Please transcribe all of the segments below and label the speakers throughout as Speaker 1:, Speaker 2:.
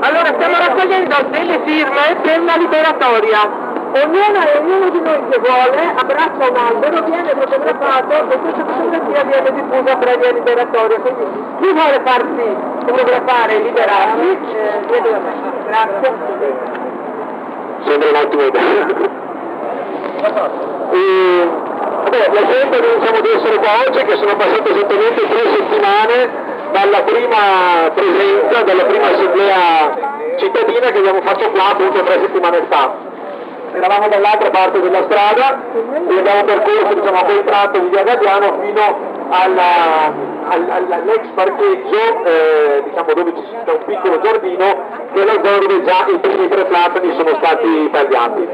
Speaker 1: Allora stiamo raccogliendo delle firme per la liberatoria. Ognuno e ognuno di noi che vuole abbraccia un albero, viene fotografato e questa fotografia viene diffusa previa liberatoria. Quindi chi vuole farsi fotografare e liberarsi, eh, viene da me. Grazie.
Speaker 2: Sembra un'ottima idea. E, vabbè, la gente diciamo di essere qua oggi che sono passate esattamente tre settimane dalla prima presenza, dalla prima assemblea cittadina che abbiamo fatto qua appunto tre settimane fa. Eravamo dall'altra parte della strada e abbiamo percorso diciamo, quel tratto di via Gadiano fino all'ex parcheggio eh, diciamo, dove ci sta un piccolo giardino che è la zona dove già i primi tre platani sono stati tagliati.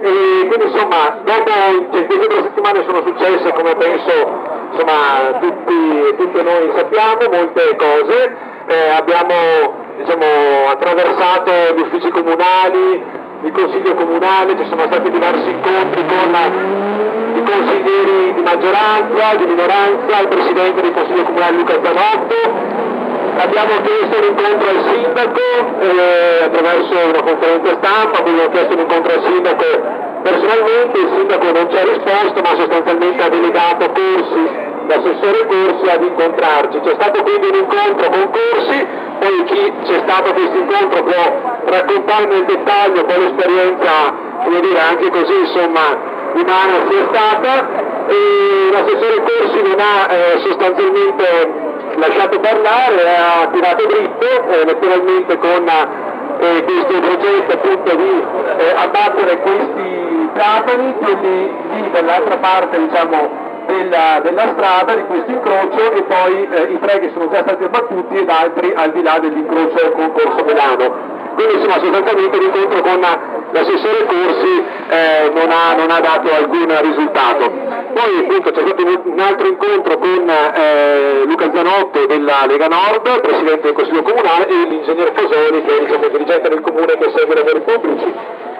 Speaker 2: E quindi insomma, dopo cioè, queste tre settimane sono successe, come penso insomma, tutti, tutti noi sappiamo, molte cose. Eh, abbiamo diciamo, attraversato gli uffici comunali, il consiglio comunale, ci sono stati diversi incontri con i consiglieri di maggioranza, di minoranza, il presidente del consiglio comunale Luca Zanotto, abbiamo chiesto un incontro al sindaco eh, attraverso una conferenza stampa, abbiamo chiesto un incontro al sindaco personalmente, il sindaco non ci ha risposto ma sostanzialmente ha delegato Corsi, l'assessore Corsi ad incontrarci. C'è stato quindi un incontro con Corsi, poi chi c'è stato questo incontro può raccontare nel dettaglio poi l'esperienza, come dire, anche così insomma umana sia stata e l'assessore Corsi non ha eh, sostanzialmente lasciato parlare, ha tirato dritto, eh, naturalmente con eh, questo progetto appunto di eh, abbattere questi platani, quelli lì dall'altra parte diciamo, della, della strada, di questo incrocio e poi eh, i tre che sono già stati abbattuti ed altri al di là dell'incrocio con Corso Milano. Quindi insomma sostanzialmente l'incontro con l'assessore Corsi eh, non, ha, non ha dato alcun risultato. Poi appunto c'è stato un- altro incontro con eh, Luca Zanotto della Lega Nord, Presidente del Consiglio Comunale, e l'ingegner Fasoli che è diciamo, il dirigente del Comune che segue i lavori pubblici.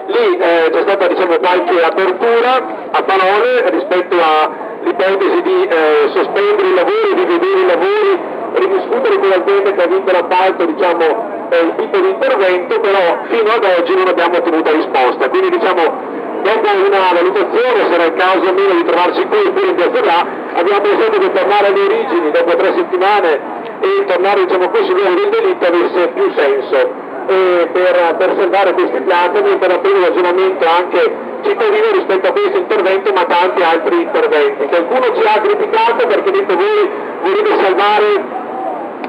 Speaker 2: Lì eh, c'è stata diciamo, qualche apertura a parole rispetto all'ipotesi di eh, sospendere i lavori, di vedere i lavori, ridiscutere con l'azienda che ha vinto l'appalto diciamo, eh, il tipo di intervento, però fino ad oggi non abbiamo ottenuto risposta. Quindi diciamo, dopo una valutazione, era il caso o meno di trovarci qui oppure in piazza là, abbiamo pensato che tornare alle origini dopo tre settimane e tornare diciamo, sul luogo del delitto avesse più senso eh, per, per salvare questi e per aprire un ragionamento anche cittadino rispetto a questo intervento ma tanti altri interventi. Qualcuno ci ha criticato perché detto voi volete salvare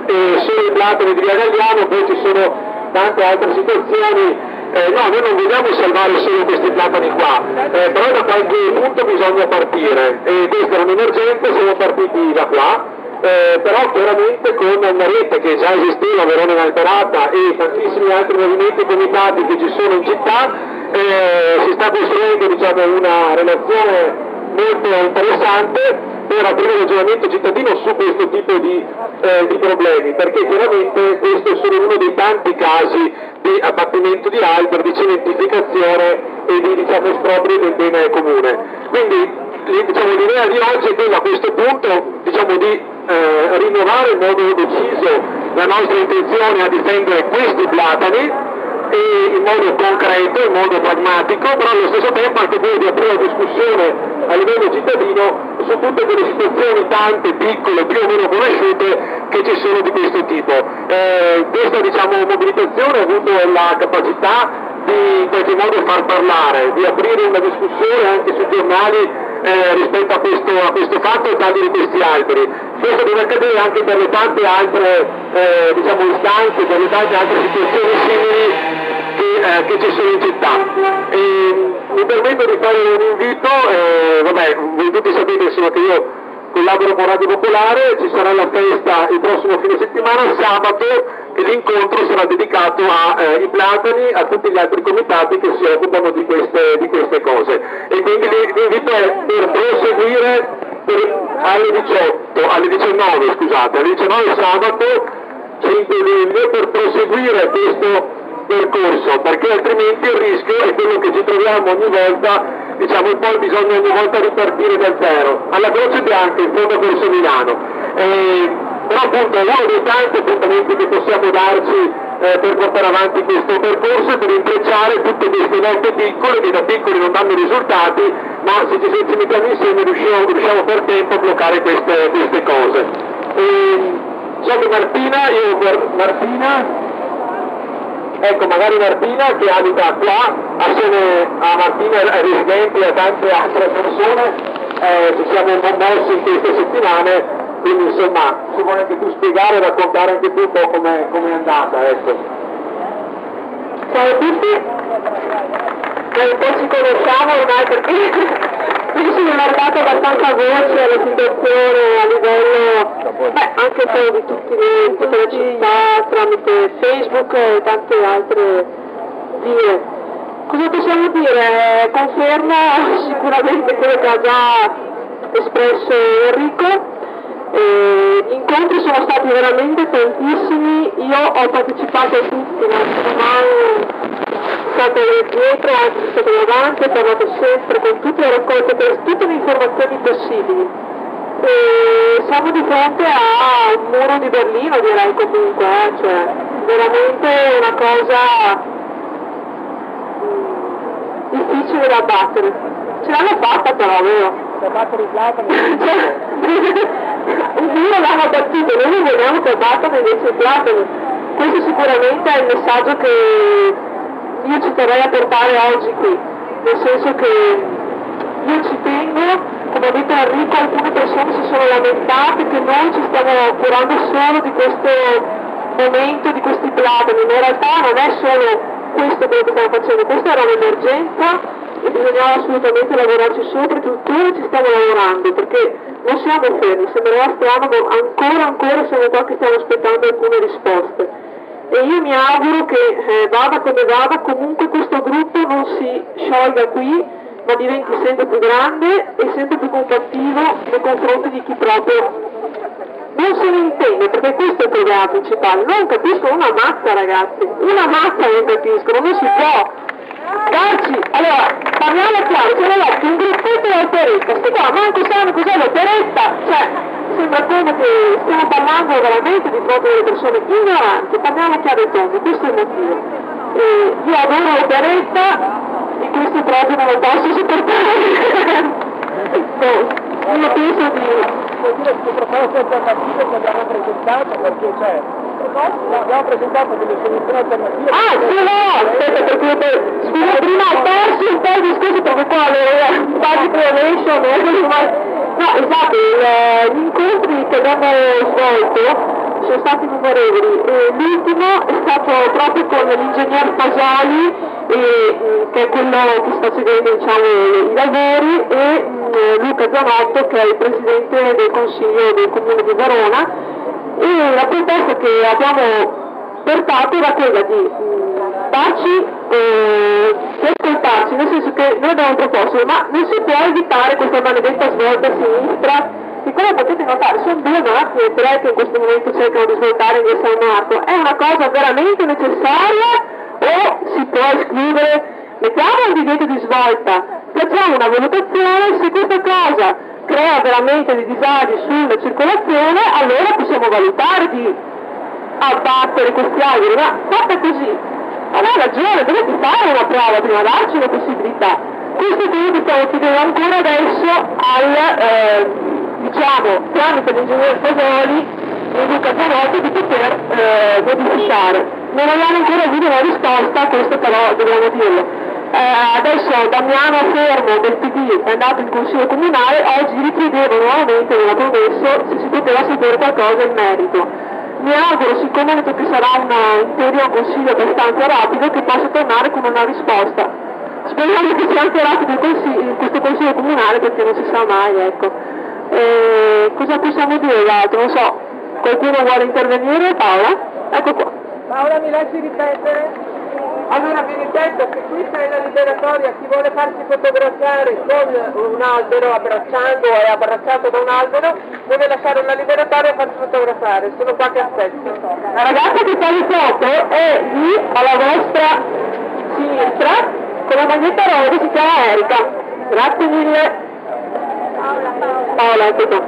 Speaker 2: eh, solo i platani di Via Galliano, poi ci sono tante altre situazioni. Eh, no, noi non vogliamo salvare solo questi platani qua, eh, però da qualche punto bisogna partire. E questa era un'emergenza, siamo partiti da qua, eh, però chiaramente con una rete che già esisteva, Verona in e tantissimi altri movimenti comitati che ci sono in città, eh, si sta costruendo diciamo, una relazione molto interessante per aprire un ragionamento cittadino su questo tipo di, eh, di problemi, perché chiaramente questo è solo uno dei tanti casi di abbattimento di alberi, di cementificazione e di diciamo, esproprio del bene comune. Quindi diciamo, l'idea di oggi è quella a questo punto diciamo, di eh, rinnovare in modo deciso la nostra intenzione a difendere questi platani in modo concreto, in modo pragmatico, però allo stesso tempo anche quello di aprire una discussione a livello cittadino su tutte quelle situazioni tante, piccole, più o meno conosciute che ci sono di questo tipo. Eh, questa diciamo, mobilitazione ha avuto la capacità di in qualche modo far parlare, di aprire una discussione anche sui giornali eh, rispetto a questo, a questo fatto e tagli questi alberi. Questo deve accadere anche per le tante altre eh, diciamo, istanze, per le tante altre situazioni simili che, eh, che ci sono in città. E, mi permetto di fare un invito, eh, vabbè, voi tutti sapete insomma, che io collaboro con Radio Popolare, ci sarà la festa il prossimo fine settimana, sabato, e l'incontro sarà dedicato ai platani, a tutti gli altri comitati che si occupano di queste, di queste cose. E quindi li- l'invito è per proseguire per- alle 18, alle 19, scusate, alle 19 sabato 5 luglio per proseguire questo percorso, perché altrimenti il rischio è quello che ci troviamo ogni volta, diciamo poi bisogna ogni volta ripartire da zero. Alla Croce Bianca, in fondo a Corso Milano. Eh, però appunto è uno dei tanti appuntamenti che possiamo darci eh, per portare avanti questo percorso e per intrecciare tutte queste lotte piccole che da piccoli non danno risultati, ma se ci, ci mettiamo insieme riusciamo, riusciamo per tempo a bloccare queste, queste cose. E, ehm, so Martina, io Martina, ecco magari Martina che abita qua, assieme a Martina ai residenti e a tante altre persone, eh, ci siamo mossi in queste settimane quindi insomma se vuoi anche tu spiegare e raccontare anche tu un po' come è andata ecco.
Speaker 1: ciao a tutti noi un po' ci conosciamo ormai perché quindi sono allargato abbastanza voce alla situazione a livello beh, anche un di tutti noi, tutta la città tramite Facebook e tante altre vie. Cosa possiamo dire? conferma sicuramente quello che ha già espresso Enrico. Eh, gli incontri sono stati veramente tantissimi, io ho partecipato a tutti, non sono mai stata dietro, sono stata davanti, ho parlato sempre con tutti, ho raccolto per tutte le informazioni possibili. E siamo di fronte a un muro di Berlino direi comunque, eh, cioè veramente una cosa mm, difficile da battere. Ce l'hanno fatta però, vero? Da battere i platani. il muro l'hanno battuto, noi non vogliamo che abbattano invece i platani. Questo sicuramente è il messaggio che io ci terrei a portare oggi qui, nel senso che io ci tengo, come ha detto Enrico, alcune persone si sono lamentate che noi ci stiamo curando solo di questo momento, di questi platani, in realtà non è solo questo quello che stiamo facendo, questa era un'emergenza e bisognava assolutamente lavorarci sopra e tuttora ci stiamo lavorando perché non siamo fermi, sembrerà strano ma ancora ancora siamo qua che stiamo aspettando alcune risposte e io mi auguro che eh, vada come vada comunque questo gruppo non si sciolga qui ma diventi sempre più grande e sempre più compattivo nei confronti di chi proprio non se ne intende perché questo è il problema principale. Non capiscono una mazza ragazzi. Una mazza non capiscono non si può Darci, allora, parliamo chiaro, ce l'ho un gruppetto di operetta, sti qua manco sanno cos'è l'operetta, cioè, sembra come che stiamo parlando veramente di fronte delle persone ignoranti, parliamo chiaro e tondo, questo è il motivo. E io adoro l'operetta e questo proprio non lo posso sopportare. no, io penso di... Vuol dire che proposte alternative che abbiamo presentato perché c'è abbiamo presentato delle soluzioni alternative. Ah, sì, no, prima ho perso un po' il discorso perché qua le basic relation, no, esatto, gli incontri che abbiamo svolto sono stati e l'ultimo è stato proprio con l'ingegner Fasoli e, che è quello che sta seguendo diciamo, i lavori e mh, Luca Zanotto che è il presidente del consiglio del comune di Verona e la proposta che abbiamo portato era quella di darci, eh, di ascoltarci, nel senso che noi abbiamo proposto, ma non si può evitare questa maledetta svolta sinistra, che come potete notare sono due macchine, tre che in questo momento cercano di svoltare in via San Marco, è una cosa veramente necessaria o si può escludere? Mettiamo un divieto di svolta, facciamo una valutazione se questa cosa crea veramente dei disagi sulla circolazione, allora possiamo valutare di abbattere questi alberi, ma fatta così, non ha ragione, dovete fare una prova prima, darci una possibilità. Questo è quello che stiamo chiedendo ancora adesso al, eh, diciamo, tramite l'ingegnere Fasoli e Luca Zanotti di poter eh, modificare. Non abbiamo ancora avuto una risposta, questo però dobbiamo dirlo eh, adesso Damiano Fermo del PD è andato in consiglio comunale, oggi richiedeva nuovamente, aveva promesso, se si poteva sapere qualcosa in merito. Mi auguro, siccome detto che sarà un ulteriore consiglio abbastanza rapido, che possa tornare con una risposta. Speriamo che sia anche rapido in questo consiglio comunale perché non si sa mai, ecco. Eh, cosa possiamo dire d'altro? Non so, qualcuno vuole intervenire? Paola? Ecco qua.
Speaker 3: Paola mi lasci ripetere?
Speaker 1: Allora viene detto che questa è la liberatoria, chi vuole farsi fotografiare con un albero abbracciando o è abbracciato da un albero deve lasciare una liberatoria e farsi fotografare, sono qua che aspetto. La ragazza che fa le foto è lì alla vostra sinistra con la maglietta rosa, si chiama Erika. Grazie mille. Paola, Paola, ecco qua.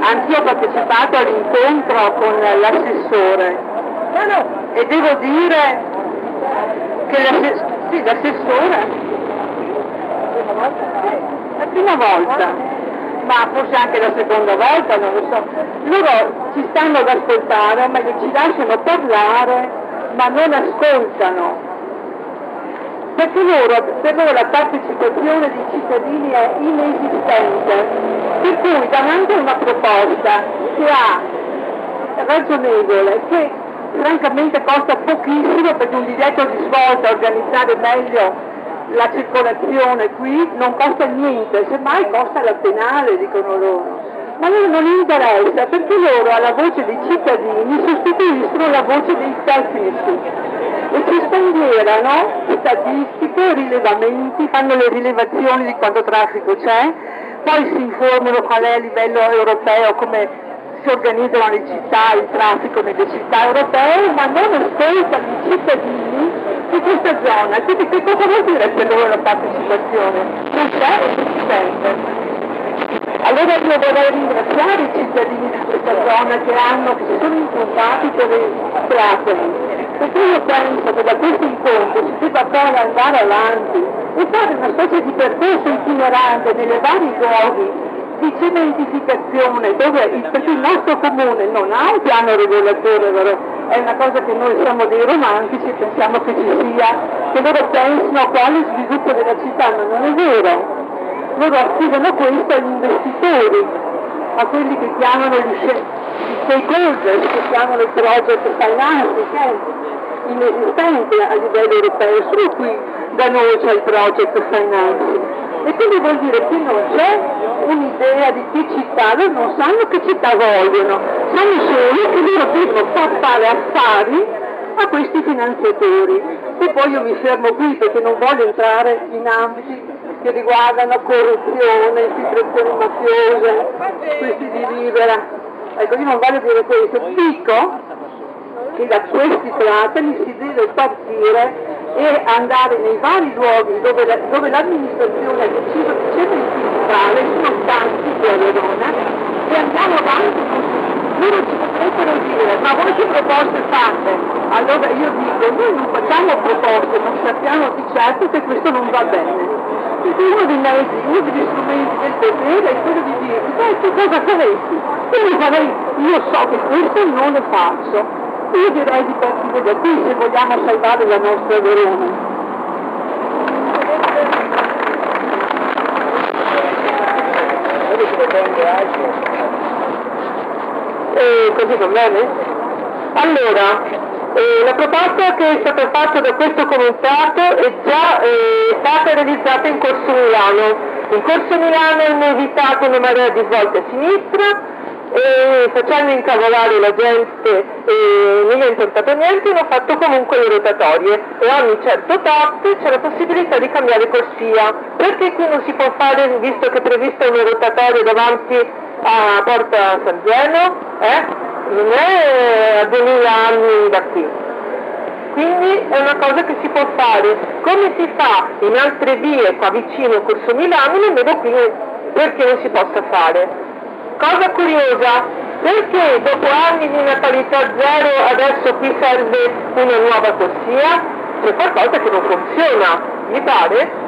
Speaker 1: anche ho partecipato all'incontro con l'assessore e devo dire che l'assessore, sì, l'assessore la prima volta, ma forse anche la seconda volta, non lo so. Loro ci stanno ad ascoltare, ma ci lasciano parlare, ma non ascoltano. Perché loro, per loro la partecipazione dei cittadini è inesistente. Per cui davanti a una proposta che ha ragionevole, che francamente costa pochissimo perché un biglietto di svolta organizzare meglio la circolazione qui non costa niente, semmai costa la penale, dicono loro. Ma loro non interessa perché loro alla voce dei cittadini sostituiscono la voce dei statisti e ci spendierano statistiche, rilevamenti, fanno le rilevazioni di quanto traffico c'è, poi si informano qual è a livello europeo come si organizzano le città, il traffico nelle città europee, ma non ascoltano i cittadini di questa zona. Quindi che cosa vuol dire per loro la partecipazione? Non c'è esistente. Allora io vorrei ringraziare i cittadini di questa zona che hanno, che si sono incontrati per le strade, perché io penso che da questo incontro si debba poi andare avanti e fare una specie di percorso itinerante nelle vari luoghi di cementificazione, dove il, perché il nostro comune non ha un piano regolatore, è una cosa che noi siamo dei romantici e pensiamo che ci sia, che loro pensino a quale sviluppo della città, ma non è vero. Loro affidano questo agli investitori, a quelli che chiamano gli stakeholders, che chiamano il project finance, che è inesistente a livello europeo, solo qui da noi c'è il project finance. E quindi vuol dire che non c'è un'idea di che città, loro non sanno che città vogliono, sanno solo che loro devono far fare affari a questi finanziatori. E poi io mi fermo qui perché non voglio entrare in ambiti che riguardano corruzione, infiltrazioni mafiose, questi di libera. Ecco, io non voglio dire questo, dico che da questi trattori si deve partire e andare nei vari luoghi dove, la, dove l'amministrazione ha deciso di cementificare, sono tanti qui a Verona, e andiamo avanti così. Loro ci potrebbero dire, ma voi che proposte fate? Allora io dico, noi non facciamo proposte, ma sappiamo di certo che questo non va bene. Perché uno dei uno degli strumenti del potere è quello di dire, beh, tu cosa faresti? Io farei, io so che questo non lo faccio, io direi di da qui se vogliamo salvare la nostra Verona. E così va bene? Allora, eh, la proposta che è stata fatta da questo comitato è già eh, stata realizzata in Corso Milano. In Corso Milano hanno evitato una marea di svolte a sinistra, e facendo incavolare la gente e non è importato niente, hanno fatto comunque le rotatorie e ogni certo tot c'è la possibilità di cambiare corsia. Perché qui non si può fare, visto che è prevista una rotatoria davanti a Porta San Geno? Eh? Non è a 2000 anni da qui. Quindi è una cosa che si può fare. Come si fa in altre vie qua vicino a Corso Milano, non vedo qui perché non si possa fare. Cosa curiosa, perché dopo anni di natalità zero adesso qui serve una nuova corsia? C'è qualcosa che non funziona, mi pare?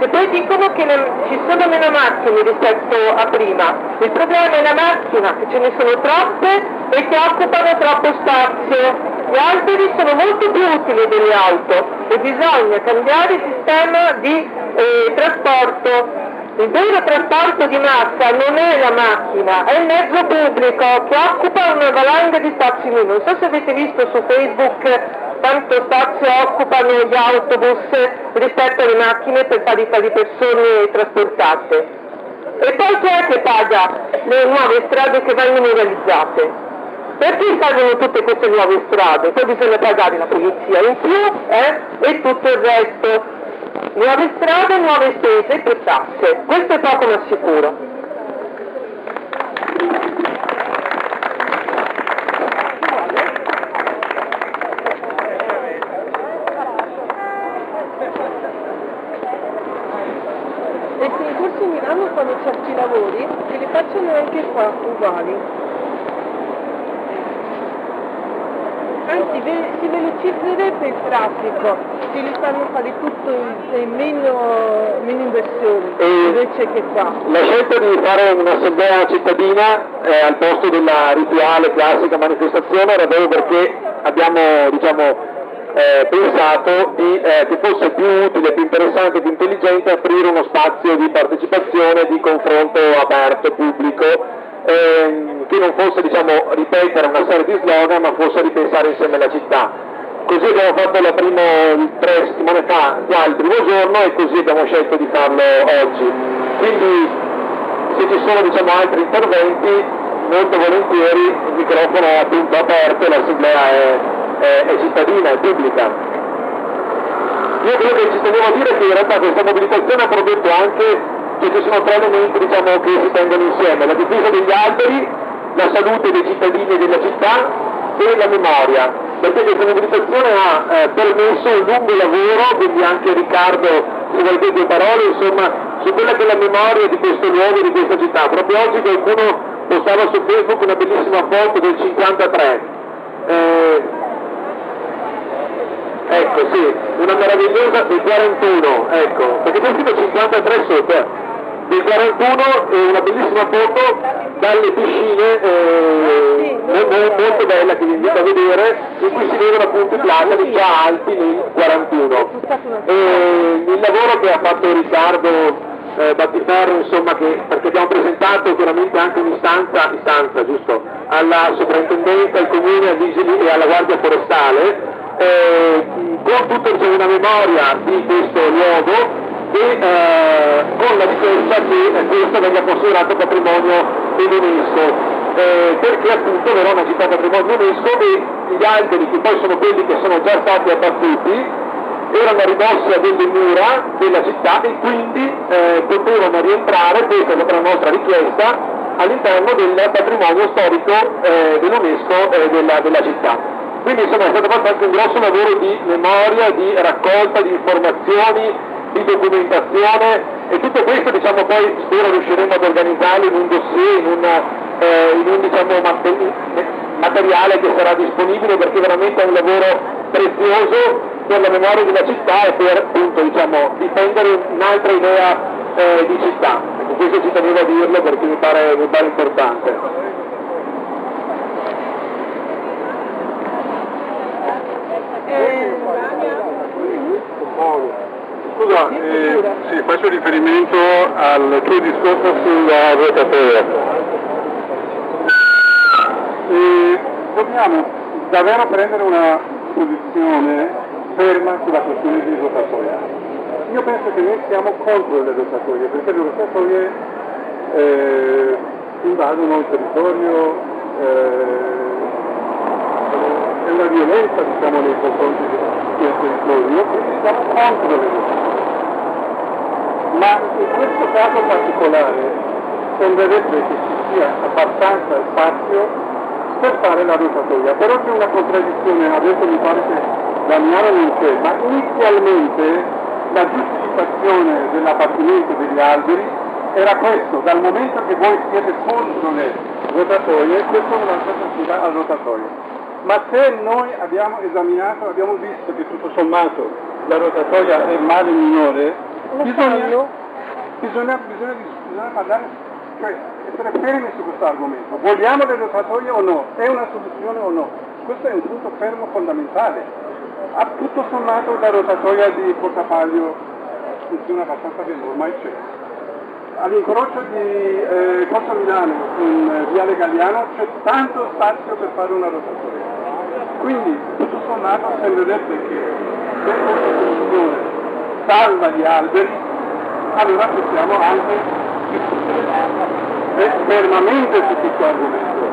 Speaker 1: E poi dicono che ci sono meno macchine rispetto a prima. Il problema è la macchina, che ce ne sono troppe e che occupano troppo spazio. Gli alberi sono molto più utili delle auto e bisogna cambiare il sistema di eh, trasporto il vero trasporto di massa non è la macchina, è il mezzo pubblico che occupa una valanga di spazi minimi. Non so se avete visto su Facebook quanto spazio occupano gli autobus rispetto alle macchine per parità di persone trasportate. E poi chi è che paga le nuove strade che vengono realizzate? Perché servono tutte queste nuove strade? Poi bisogna pagare la polizia in più eh? e tutto il resto. Nuove strade, nuove spese più tasse. Questo è poco ma sicuro.
Speaker 3: E se in corso Milano fanno certi lavori, che li faccia sono anche qua uguali. Anzi, ve- si velocizzerebbe il traffico se li fanno fare tutto in, meno, meno inversioni
Speaker 2: E-
Speaker 3: invece che qua.
Speaker 2: La scelta di fare un'assemblea cittadina eh, al posto della rituale classica manifestazione era proprio perché abbiamo diciamo, eh, pensato di, eh, che fosse più utile, più interessante, più intelligente aprire uno spazio di partecipazione, di confronto aperto, pubblico, ehm, che non fosse diciamo, ripetere una serie di slogan ma fosse ripensare insieme la città. Così abbiamo fatto la prima tre settimane fa, qua il primo giorno e così abbiamo scelto di farlo oggi. Quindi se ci sono diciamo, altri interventi, molto volentieri il microfono è appunto aperto e l'assemblea è, è- è cittadina, è pubblica. Io quello che ci tenevo a dire che in realtà questa mobilitazione ha prodotto anche che ci sono tre elementi diciamo, che si tengono insieme, la difesa degli alberi, la salute dei cittadini e della città e la memoria, perché questa mobilitazione ha eh, permesso un lungo lavoro, quindi anche Riccardo se vuole dire due parole, insomma, su quella che è la memoria di questo luogo, di questa città. Proprio oggi qualcuno postava su Facebook una bellissima foto del 53. Eh, Ecco, sì, una meravigliosa del 41, ecco, perché poi scritto 53 sopra. Del 41 e una bellissima foto dalle piscine eh, mo- mo- molto bella che vi invito a vedere, in cui si vedono appunto i platani già alti nel 41. E il lavoro che ha fatto Riccardo eh, Battiferro, insomma, che, perché abbiamo presentato chiaramente anche un'istanza, istanza, giusto, alla soprintendenza, al comune, ai vigili e alla guardia forestale, eh, con tutta una memoria di questo luogo e eh, con la difesa che questo venga considerato patrimonio dell'UNESCO. Eh, perché appunto Verona è città patrimonio UNESCO e gli alberi che poi sono quelli che sono già stati abbattuti erano a delle mura della città e quindi eh, potevano rientrare, questa è la nostra richiesta, all'interno del patrimonio storico eh, dell'UNESCO eh, della, della città. Quindi insomma è stato fatto anche un grosso lavoro di memoria, di raccolta di informazioni, di documentazione e tutto questo diciamo poi spero riusciremo ad organizzarlo in un dossier, in un, eh, in un diciamo, mater- materiale che sarà disponibile perché veramente è un lavoro prezioso per la memoria della città e per appunto diciamo, difendere un'altra idea eh, di città. Questo ci tenevo a dirlo perché mi pare, mi pare importante.
Speaker 4: Scusa, eh, sì, faccio riferimento al tuo discorso sulla rotatoria. Dobbiamo davvero prendere una posizione ferma sulla questione di rotatoria. Io penso che noi siamo contro le rotatorie, perché le rotatorie eh, invadono il territorio, eh, è una violenza diciamo, nei confronti del territorio, quindi siamo contro le rotatorie. Ma in questo caso particolare sembrerebbe che ci sia abbastanza spazio per fare la rotatoria, però c'è una contraddizione, adesso mi pare che Damiano non c'è, ma inizialmente la giustificazione dell'abbattimento degli alberi era questo, dal momento che voi siete contro le rotatorie, questo non la possibilità al rotatorio. Ma se noi abbiamo esaminato, abbiamo visto che tutto sommato la rotatoria è male minore, bisogna, bisogna, bisogna, bisogna parlare, cioè essere fermi su questo argomento. Vogliamo le rotatorie o no? È una soluzione o no? Questo è un punto fermo fondamentale. A tutto sommato la rotatoria di Portapaglio funziona abbastanza bene, ormai c'è. All'incrocio di eh, Corso Milano con eh, Viale Galliano c'è tanto spazio per fare una rotatoria. Quindi tutto sommato sembrerebbe che se questa soluzione salva gli alberi, allora possiamo anche discutere fermamente su questo argomento.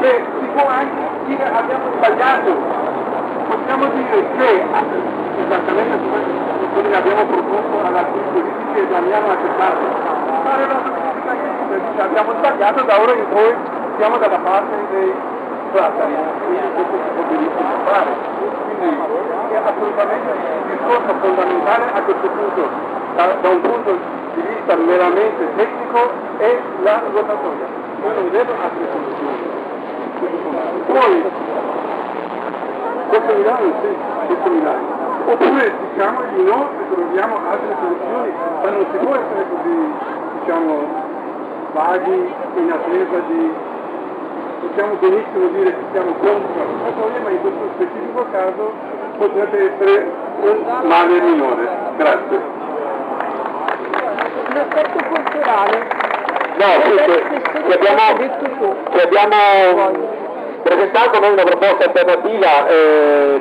Speaker 4: Che si può anche dire abbiamo sbagliato, possiamo dire che esattamente su questa soluzione abbiamo proposto all'articolo 15 e Damiano ha accettato. Fare una soluzione che abbiamo sbagliato, da ora in poi siamo dalla parte dei platani, quindi questo può benissimo fare. Quindi è assolutamente il discorso fondamentale a questo punto, da, da un punto di vista meramente tecnico, è la rotatoria. vanno vedere altre soluzioni. Poi, questo Milano sì, questo Milano. Oppure diciamogli no e troviamo altre soluzioni, ma non si può essere così, diciamo, vaghi in attesa di possiamo benissimo dire che siamo contro la convocatoria, ma in questo specifico caso potrebbe essere un male minore. Grazie.
Speaker 1: L'aspetto culturale.
Speaker 2: No, sì, che, abbiamo, che abbiamo presentato noi una proposta alternativa, eh,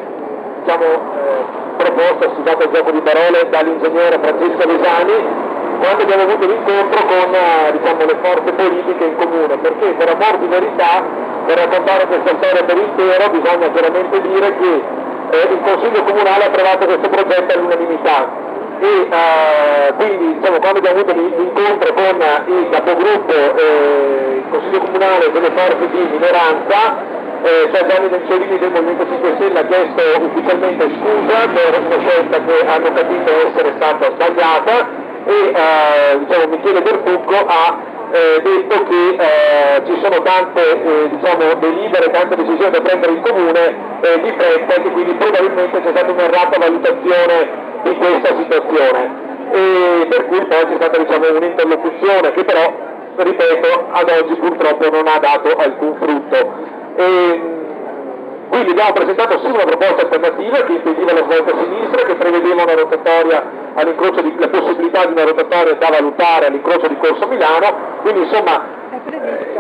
Speaker 2: diciamo, eh, proposta, scusate il gioco di parole, dall'ingegnere Francesco Vesani, quando abbiamo avuto l'incontro con eh, diciamo, le forze politiche in comune, perché per amor di verità, per raccontare questa storia per intero, bisogna chiaramente dire che eh, il Consiglio Comunale ha approvato questo progetto all'unanimità. E eh, quindi diciamo, quando abbiamo avuto l'incontro con il capogruppo eh, il Consiglio Comunale delle forze di minoranza eh, Gianni Densolini del Movimento 5 Stelle ha chiesto ufficialmente scusa per una scelta che hanno capito essere stata sbagliata e eh, diciamo, Michele Bertucco ha eh, detto che eh, ci sono tante diciamo, delibere, tante decisioni da prendere in comune di fretta e quindi probabilmente c'è stata un'errata valutazione di questa situazione. E per cui poi c'è stata diciamo, un'interlocuzione che però, ripeto, ad oggi purtroppo non ha dato alcun frutto. E, quindi abbiamo presentato sì una proposta alternativa che impediva la svolta sinistra, che prevedeva una rotatoria all'incrocio di, la possibilità di una rotatoria da valutare all'incrocio di Corso Milano, quindi insomma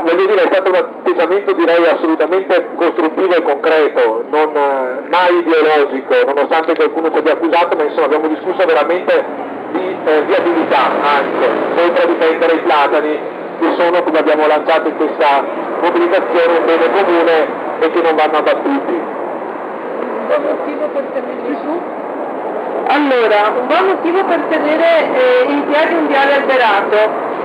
Speaker 2: voglio dire è stato un atteggiamento direi assolutamente costruttivo e concreto, non eh, mai ideologico, nonostante qualcuno ci abbia accusato, ma insomma abbiamo discusso veramente di eh, viabilità anche, oltre a difendere i platani che sono, come abbiamo lanciato in questa mobilitazione, un bene comune e che non vanno abbattuti.
Speaker 1: Buon motivo per tenerli su? Allora, un buon motivo per tenere eh, in piedi un viale alberato.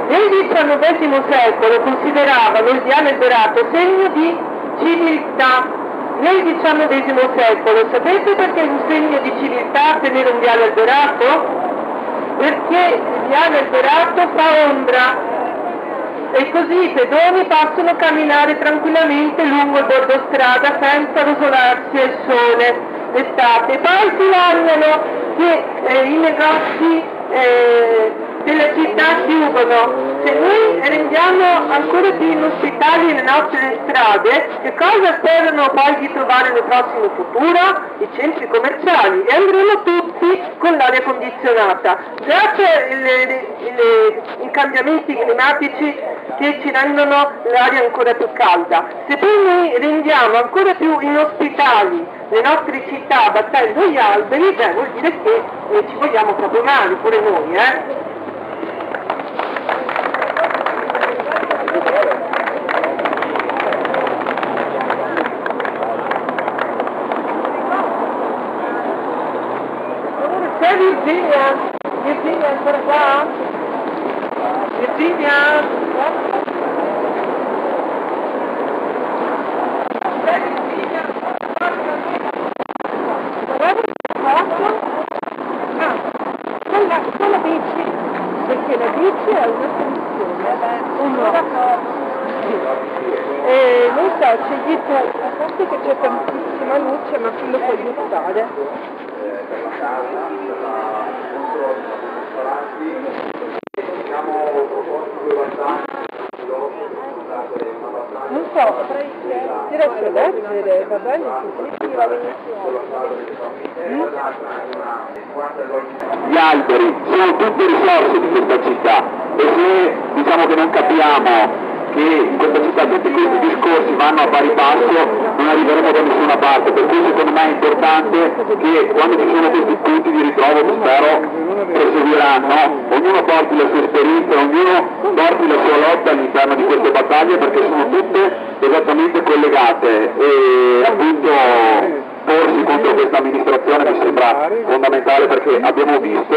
Speaker 1: Nel XIX secolo consideravano il viale alberato segno di civiltà. Nel XIX secolo sapete perché è un segno di civiltà tenere un viale alberato? Perché il viale alberato fa ombra e così i pedoni possono camminare tranquillamente lungo il bordo strada senza rosolarsi al sole d'estate. Poi si lagnano che eh, i negozi eh, della città chiudono. Se noi rendiamo ancora più inospitali le nostre strade, che cosa sperano poi di trovare nel prossimo futuro? I centri commerciali e andremo tutti con l'aria condizionata. Già c'è i cambiamenti climatici che ci rendono l'aria ancora più calda. Se poi noi rendiamo ancora più inospitali le nostre città battendo gli alberi, beh, vuol dire che eh, ci vogliamo proprio male, pure noi, eh? C'è Virginia? Virginia è ancora qua? Virginia? C'è Virginia? Guarda il fatto. Ah, quella, quella bici, perché la bici è una soluzione, un'ora. E non so, scegli tu, a parte che c'è tantissima luce, ma chi lo può aiutare? Non so, potrei diresti a leggere, va bene, così va benissimo.
Speaker 2: Gli alberi sono tutte risorse di questa città e se diciamo che non capiamo che in questa città tutti questi discorsi vanno a pari passo non arriveremo da nessuna parte, per cui secondo me è importante che quando ci sono questi punti di ritrovo che spero proseguiranno, ognuno porti la sua esperienza, ognuno porti la sua lotta all'interno di queste battaglie perché sono tutte esattamente collegate. E appunto porsi contro questa amministrazione mi sembra fondamentale perché abbiamo visto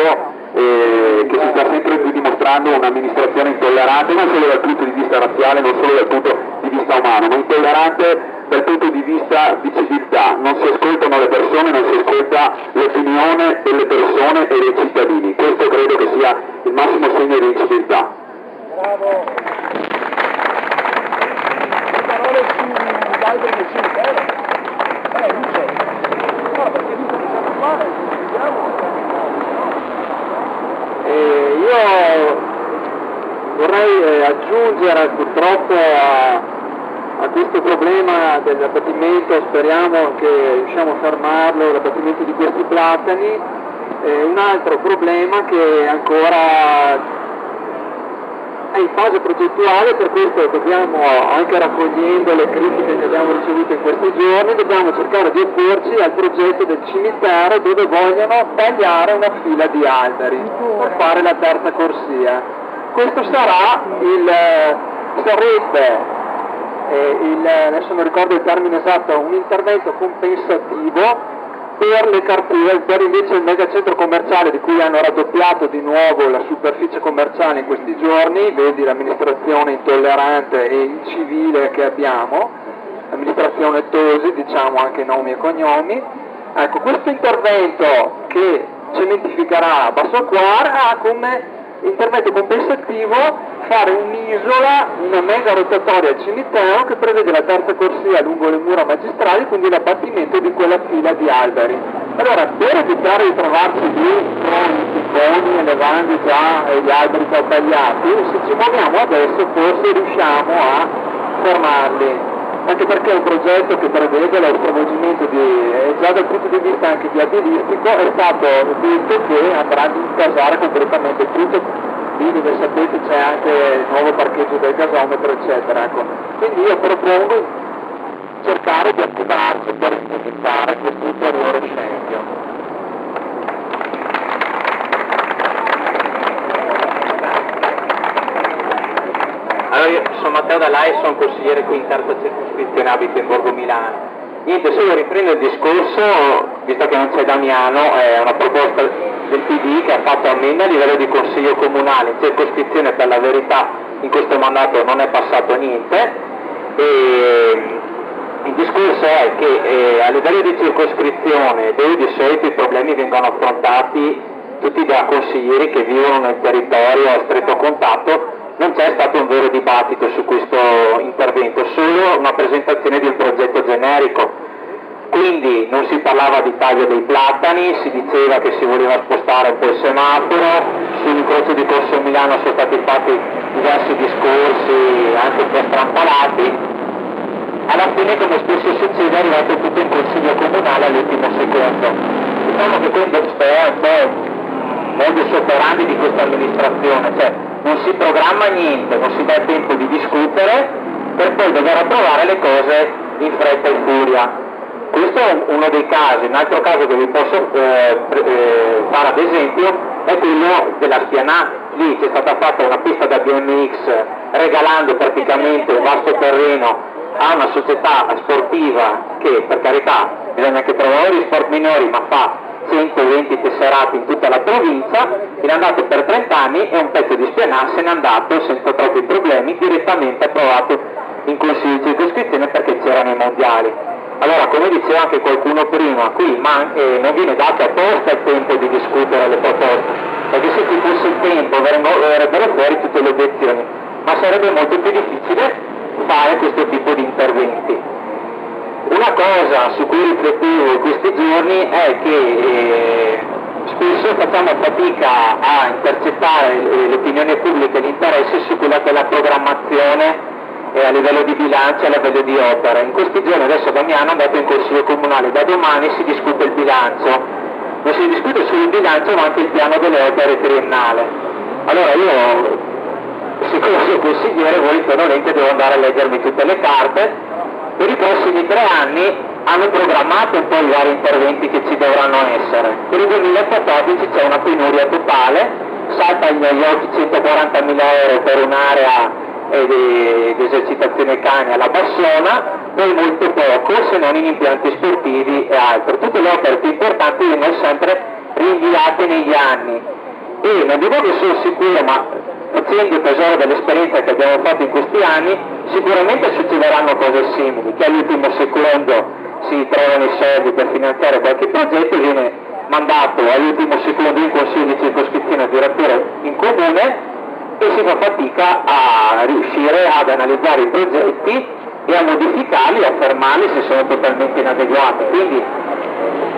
Speaker 2: eh, che si sta sempre più dimostrando un'amministrazione intollerante non solo dal punto di vista razziale, non solo dal punto di vista umano, ma intollerante dal punto di vista di civiltà, non si ascoltano le persone, non si ascolta l'opinione delle persone e dei cittadini, questo credo che sia il massimo segno di civiltà.
Speaker 1: Bravo.
Speaker 5: alberi del cimitero. Eh, dice, no, perché dice che siamo qua e
Speaker 6: io vorrei eh, aggiungere purtroppo a, a questo problema dell'abbattimento, speriamo che riusciamo a fermarlo, l'abbattimento di questi platani, eh, un altro problema che ancora è in fase progettuale, per questo dobbiamo, anche raccogliendo le critiche che abbiamo ricevuto in questi giorni, dobbiamo cercare di opporci al progetto del cimitero dove vogliono tagliare una fila di alberi per fare la terza corsia. Questo sarà il, sarebbe, eh, il, adesso non ricordo il termine esatto, un intervento compensativo per le cartelle, per invece il megacentro commerciale di cui hanno raddoppiato di nuovo la superficie commerciale in questi giorni, vedi l'amministrazione intollerante e incivile che abbiamo, l'amministrazione Tosi, diciamo anche nomi e cognomi, ecco questo intervento che cementificherà Basso Quark ha come intervento compensativo fare un'isola, una mega rotatoria al cimitero che prevede la terza corsia lungo le mura magistrali, quindi l'abbattimento di quella fila di alberi. Allora, per evitare di trovarci lì con i tifoni elevando già gli alberi già tagliati, se ci muoviamo adesso forse riusciamo a fermarli anche perché è un progetto che prevede lo stravolgimento di, eh, già dal punto di vista anche viabilistico, è stato detto che andrà ad incasare completamente tutto, lì dove sapete c'è anche il nuovo parcheggio del gasometro eccetera. Ecco. Quindi io propongo cercare di attivarsi per evitare questo ulteriore scempio.
Speaker 7: Allora io sono Matteo Dalai, sono consigliere qui in terza circoscrizione, abito in Borgo Milano. Niente, solo riprendo il discorso, visto che non c'è Damiano, è una proposta del PD che ha fatto almeno a livello di consiglio comunale, in circoscrizione per la verità in questo mandato non è passato niente. E il discorso è che eh, a livello di circoscrizione, dove di solito i problemi vengono affrontati tutti da consiglieri che vivono nel territorio a stretto contatto, non c'è stato un vero dibattito su questo intervento, solo una presentazione di un progetto generico. Quindi non si parlava di taglio dei platani, si diceva che si voleva spostare un po' il semaforo, sull'incrocio di Corso Milano sono stati fatti diversi discorsi anche un po' strampalati. Alla fine, come spesso succede, è arrivato tutto in consiglio comunale all'ultimo secondo. Diciamo che questo è un po' modus operandi di questa amministrazione, cioè non si programma niente, non si dà tempo di discutere per poi dover approvare le cose in fretta e furia. Questo è uno dei casi, un altro caso che vi posso eh, eh, fare ad esempio è quello della Spianà, lì c'è stata fatta una pista da BMX regalando praticamente un vasto terreno a una società sportiva che per carità bisogna anche trovare gli sport minori ma fa 120 tesserati in tutta la provincia, è andato per 30 anni e un pezzo di spianà se n'è andato senza troppi problemi, direttamente approvato in consiglio di circoscrizione perché c'erano i mondiali. Allora, come diceva anche qualcuno prima, qui man- eh, non viene dato apposta il tempo di discutere le proposte, perché se ci fosse il tempo verrebbero fuori tutte le obiezioni, ma sarebbe molto più difficile fare questo tipo di interventi. Una cosa su cui riflettevo in questi giorni è che eh, spesso facciamo fatica a intercettare l'opinione pubblica e l'interesse su quella che è la programmazione eh, a livello di bilancio e a livello di opera. In questi giorni adesso Damiano è andato in consiglio comunale, da domani si discute il bilancio, non si discute solo il bilancio ma anche il piano delle opere triennale. Allora io, siccome consigliere, voi volente devo andare a leggermi tutte le carte per i prossimi tre anni hanno programmato un po' i vari interventi che ci dovranno essere. Per il 2014 c'è una penuria totale, salta agli occhi 140.000 euro per un'area eh, di, di, esercitazione cani alla Bassona, poi molto poco se non in impianti sportivi e altro. Tutte le opere più importanti vengono sempre rinviate negli anni e non dico che sono sicuro, ma facendo tesoro dell'esperienza che abbiamo fatto in questi anni, sicuramente succederanno cose simili, che all'ultimo secondo si trovano i soldi per finanziare qualche progetto, viene mandato all'ultimo secondo in consiglio di circoscrizione direttore in comune e si fa fatica a riuscire ad analizzare i progetti e a modificarli o a fermarli se sono totalmente inadeguati. Quindi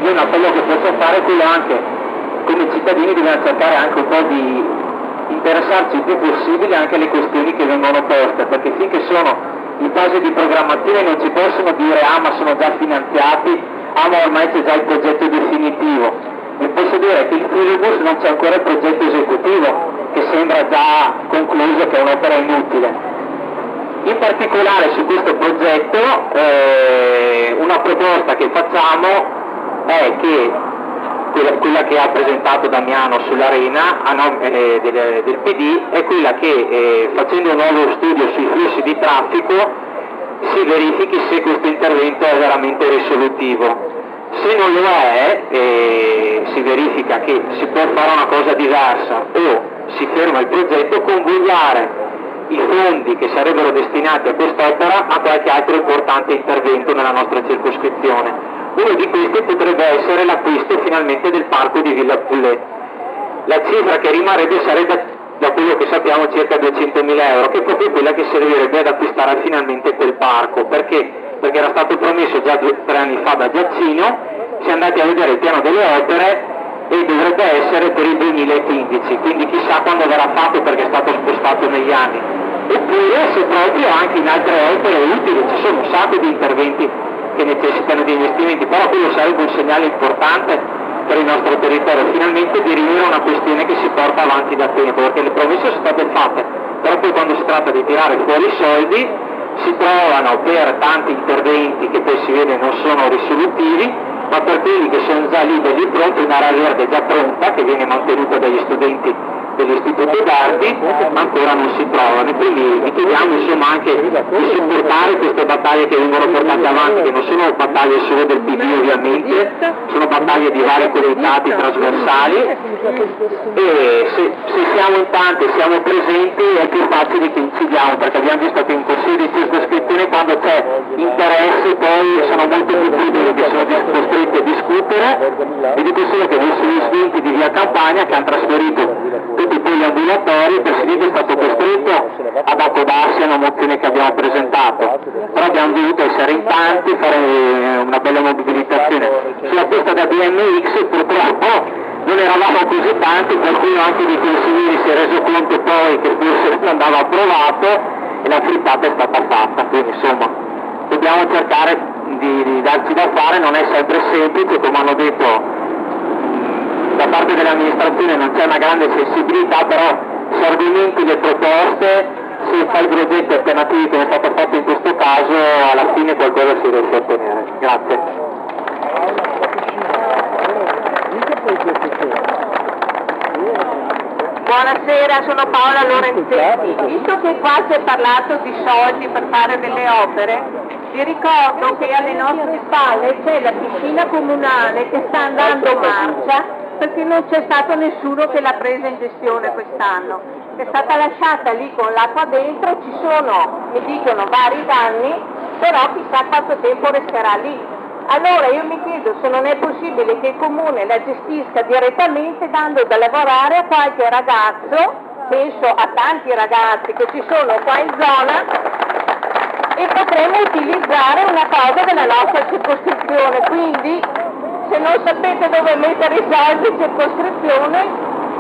Speaker 7: io un appello che posso fare è quello anche come cittadini dobbiamo cercare anche un po' di interessarci il più possibile anche alle questioni che vengono poste, perché finché sono in fase di programmazione non ci possono dire ah ma sono già finanziati, ah ma ormai c'è già il progetto definitivo. Vi posso dire che il Filibus non c'è ancora il progetto esecutivo, che sembra già concluso che è un'opera inutile. In particolare su questo progetto eh, una proposta che facciamo è che quella, quella, che ha presentato Damiano sull'arena eh, del, del, PD è quella che eh, facendo un nuovo studio sui flussi di traffico si verifichi se questo intervento è veramente risolutivo. Se non lo è e si verifica che si può fare una cosa diversa o si ferma il progetto, convogliare i fondi che sarebbero destinati a quest'opera a qualche altro importante intervento nella nostra circoscrizione. Uno di questi potrebbe essere l'acquisto finalmente del parco di Villa Pullet. La cifra che rimarrebbe sarebbe, da quello che sappiamo, circa 200.000 euro, che è proprio quella che servirebbe ad acquistare finalmente quel parco. Perché? Perché era stato promesso già due, tre anni fa da Giaccino, si è andati a vedere il piano delle opere e dovrebbe essere per il 2015, quindi chissà quando verrà fatto perché è stato spostato negli anni. Oppure se proprio anche in altre opere utili, ci sono un sacco di interventi che necessitano di investimenti, però quello sarebbe un segnale importante per il nostro territorio, finalmente dirimere una questione che si porta avanti da tempo, perché le promesse sono state fatte, però poi quando si tratta di tirare fuori i soldi si trovano per tanti interventi che poi si vede non sono risolutivi ma per quelli che sono già lì belli pronti, un'area verde già pronta che viene mantenuta dagli studenti dell'Istituto Dardi, ancora non si trovano. Quindi vi chiediamo insomma anche di supportare queste battaglie che vengono portate avanti, che non sono battaglie solo del PD ovviamente, sono battaglie di vari comitati trasversali e se, se siamo in tanti, siamo presenti è più facile che incidiamo perché abbiamo visto che in consiglio di circoscrizione quando c'è interesse poi sono molto più liberi che sono costretti a discutere e di questo che vi sono istinti di via campagna che hanno trasferito poi gli ambulatori, il Presidente è stato costretto ad accodarsi a una mozione che abbiamo presentato, però abbiamo dovuto essere in tanti, fare una bella mobilitazione. Sulla pista da BMX purtroppo non eravamo così tanti, qualcuno anche dei consiglieri si è reso conto poi che forse andava approvato e la frittata è stata fatta, quindi insomma dobbiamo cercare di, di darci da fare, non è sempre semplice, come hanno detto da parte dell'amministrazione non c'è una grande sensibilità, però se argomenti le proposte, se fai progetti alternativi come è stato fatto in questo caso, alla fine qualcosa si riesce a ottenere. Grazie.
Speaker 8: Buonasera, sono Paola Lorenzetti. Visto che qua si è parlato di soldi per fare delle opere, vi ricordo che alle nostre spalle c'è la piscina comunale che sta andando marcia perché non c'è stato nessuno che l'ha presa in gestione quest'anno. È stata lasciata lì con l'acqua dentro, ci sono, mi dicono, vari danni, però chissà quanto tempo resterà lì. Allora io mi chiedo se non è possibile che il comune la gestisca direttamente dando da lavorare a qualche ragazzo, penso a tanti ragazzi che ci sono qua in zona, e potremmo utilizzare una cosa della nostra circoscrizione. Quindi se non sapete dove mettere i soldi circoscrizione,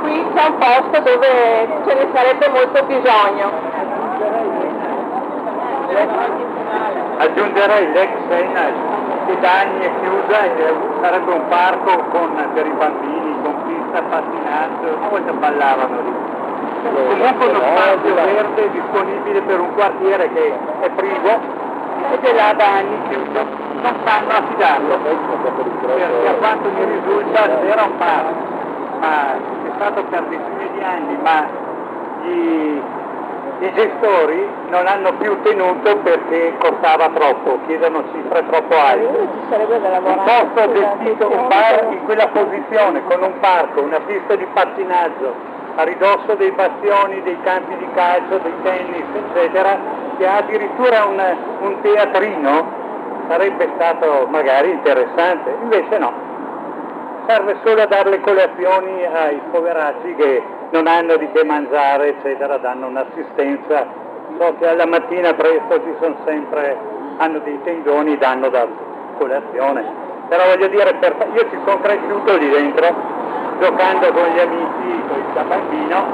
Speaker 8: qui c'è un posto dove ce ne sarebbe molto bisogno.
Speaker 9: Aggiungerei l'ex Senai che da anni è chiusa e sarebbe un parco con, per i bambini, con pista, pattinaggio, cosa ballavano lì. Comunque uno spazio verde disponibile per un quartiere che è privo ed è là da anni chiuso, non sanno affidarlo, perché a quanto mi risulta era un parco, ma è stato per decine di anni, ma gli, i gestori non hanno più tenuto perché costava troppo, chiedono cifre troppo alte. Un posto gestito un bar in quella posizione, con un parco, una pista di pattinaggio, a ridosso dei bastioni, dei campi di calcio, dei tennis, eccetera, che ha addirittura un, un teatrino, sarebbe stato magari interessante, invece no. Serve solo a dare le colazioni ai poveracci che non hanno di che mangiare, eccetera, danno un'assistenza. So che alla mattina presto ci sono sempre hanno dei tendoni, danno da colazione. Però voglio dire, per, io ci sono cresciuto lì dentro, giocando con gli amici da bambino,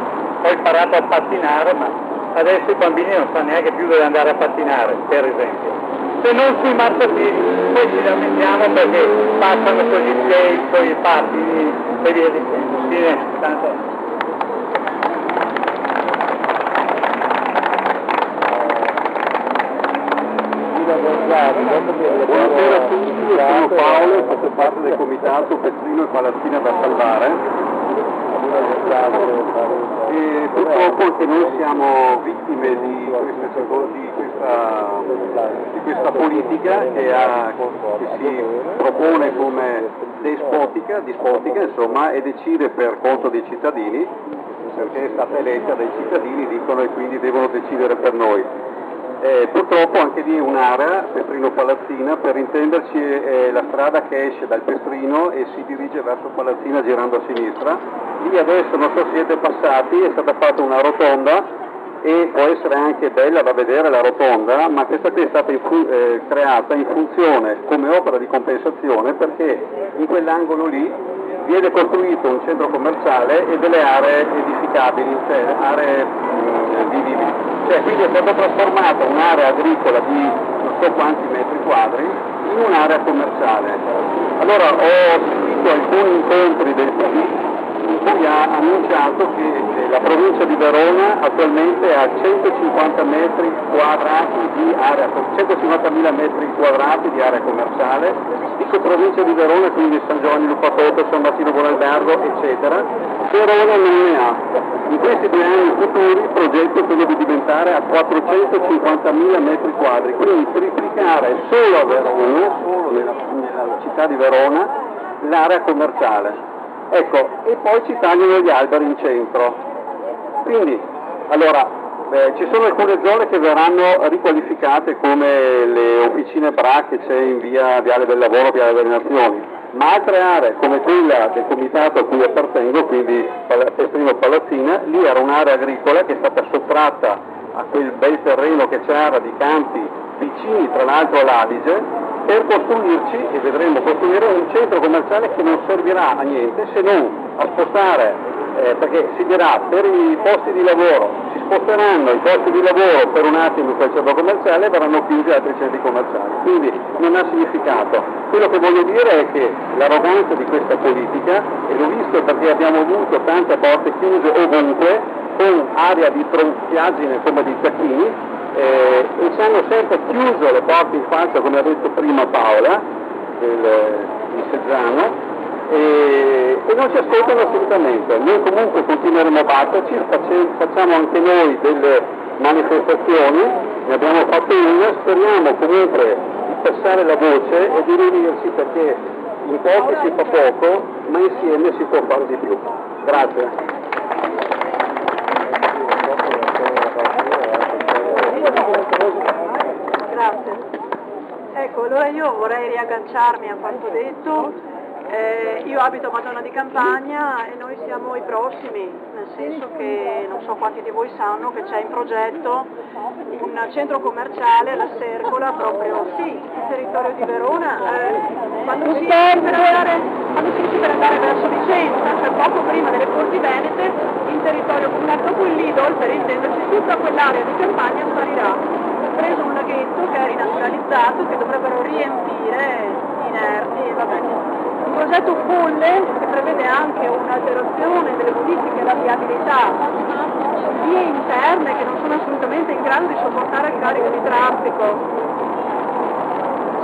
Speaker 9: ho imparato a pattinare, ma adesso i bambini non sanno neanche più dove andare a pattinare, per esempio. Se non sui marciapiedi, poi ci lamentiamo perché passano skate, con i pattini e via dicendo. Quindi, tanto,
Speaker 10: Buonasera a tutti, sono Paolo, faccio parte del comitato Petrino e Palazzina da salvare e purtroppo anche noi siamo vittime di questa, di questa, di questa politica che, ha, che, si propone come despotica, dispotica insomma, e decide per conto dei cittadini perché è stata eletta dai cittadini dicono e quindi devono decidere per noi. Eh, purtroppo anche lì un'area, Pestrino Palazzina, per intenderci è la strada che esce dal Pestrino e si dirige verso Palazzina girando a sinistra. Lì adesso non so se siete passati, è stata fatta una rotonda e può essere anche bella da vedere la rotonda, ma questa qui è stata in eh, creata in funzione come opera di compensazione perché in quell'angolo lì viene costruito un centro commerciale e delle aree edificabili, cioè aree vivibili cioè quindi è stata trasformata un'area agricola di non so quanti metri quadri in un'area commerciale. Allora ho sentito alcuni incontri del PD cui ha annunciato che eh, la provincia di Verona attualmente ha 150 metri quadrati di area, 150.000 metri quadrati di area commerciale, dico provincia di Verona, quindi San Giovanni Lupatoto, San Martino Buonalbergo, eccetera, Verona non ne ha. In questi due anni futuri il progetto è quello di diventare a 450.000 metri quadri, quindi triplicare solo a Verona, solo nella, nella città di Verona, l'area commerciale. Ecco, e poi ci tagliano gli alberi in centro. Quindi, allora, eh, ci sono alcune zone che verranno riqualificate come le officine BRA che c'è in via Viale del Lavoro, Viale delle Nazioni, ma altre aree come quella del comitato a cui appartengo, quindi Pestrino Palazzina, lì era un'area agricola che è stata sottratta a quel bel terreno che c'era di campi vicini tra l'altro all'Adige per costruirci, e vedremo costruire, un centro commerciale che non servirà a niente se non a spostare, eh, perché si dirà per i posti di lavoro, si sposteranno i posti di lavoro per un attimo in quel centro commerciale e verranno chiusi altri centri commerciali, quindi non ha significato. Quello che voglio dire è che l'arroganza di questa politica, e l'ho visto perché abbiamo avuto tante porte chiuse ovunque, con aria di tronfiaggine come di tacchini, eh, e ci hanno sempre chiuso le porte in faccia, come ha detto prima Paola, del, di Seggiano, e, e, non ci ascoltano assolutamente. Noi comunque continueremo a batterci, facciamo anche noi delle manifestazioni, ne abbiamo fatto una, speriamo comunque di passare la voce e di riunirci perché in poco si fa poco, ma insieme si può fare di più. Grazie.
Speaker 11: Ecco, allora io vorrei riagganciarmi a quanto detto. Eh, io abito a Madonna di Campagna e noi siamo i prossimi, nel senso che non so quanti di voi sanno che c'è in progetto un centro commerciale alla Sercola, proprio sì, nel territorio di Verona, eh, quando, si per andare, quando si per andare verso Vicenza, cioè poco prima delle Corti Venete, in territorio comunale, dopo il Lidl, per intenderci, tutta quell'area di campagna sparirà preso un laghetto che è rinaturalizzato che dovrebbero riempire inerti e va bene. Un progetto folle che prevede anche un'alterazione delle modifiche alla viabilità, vie interne che non sono assolutamente in grado di sopportare il carico di traffico.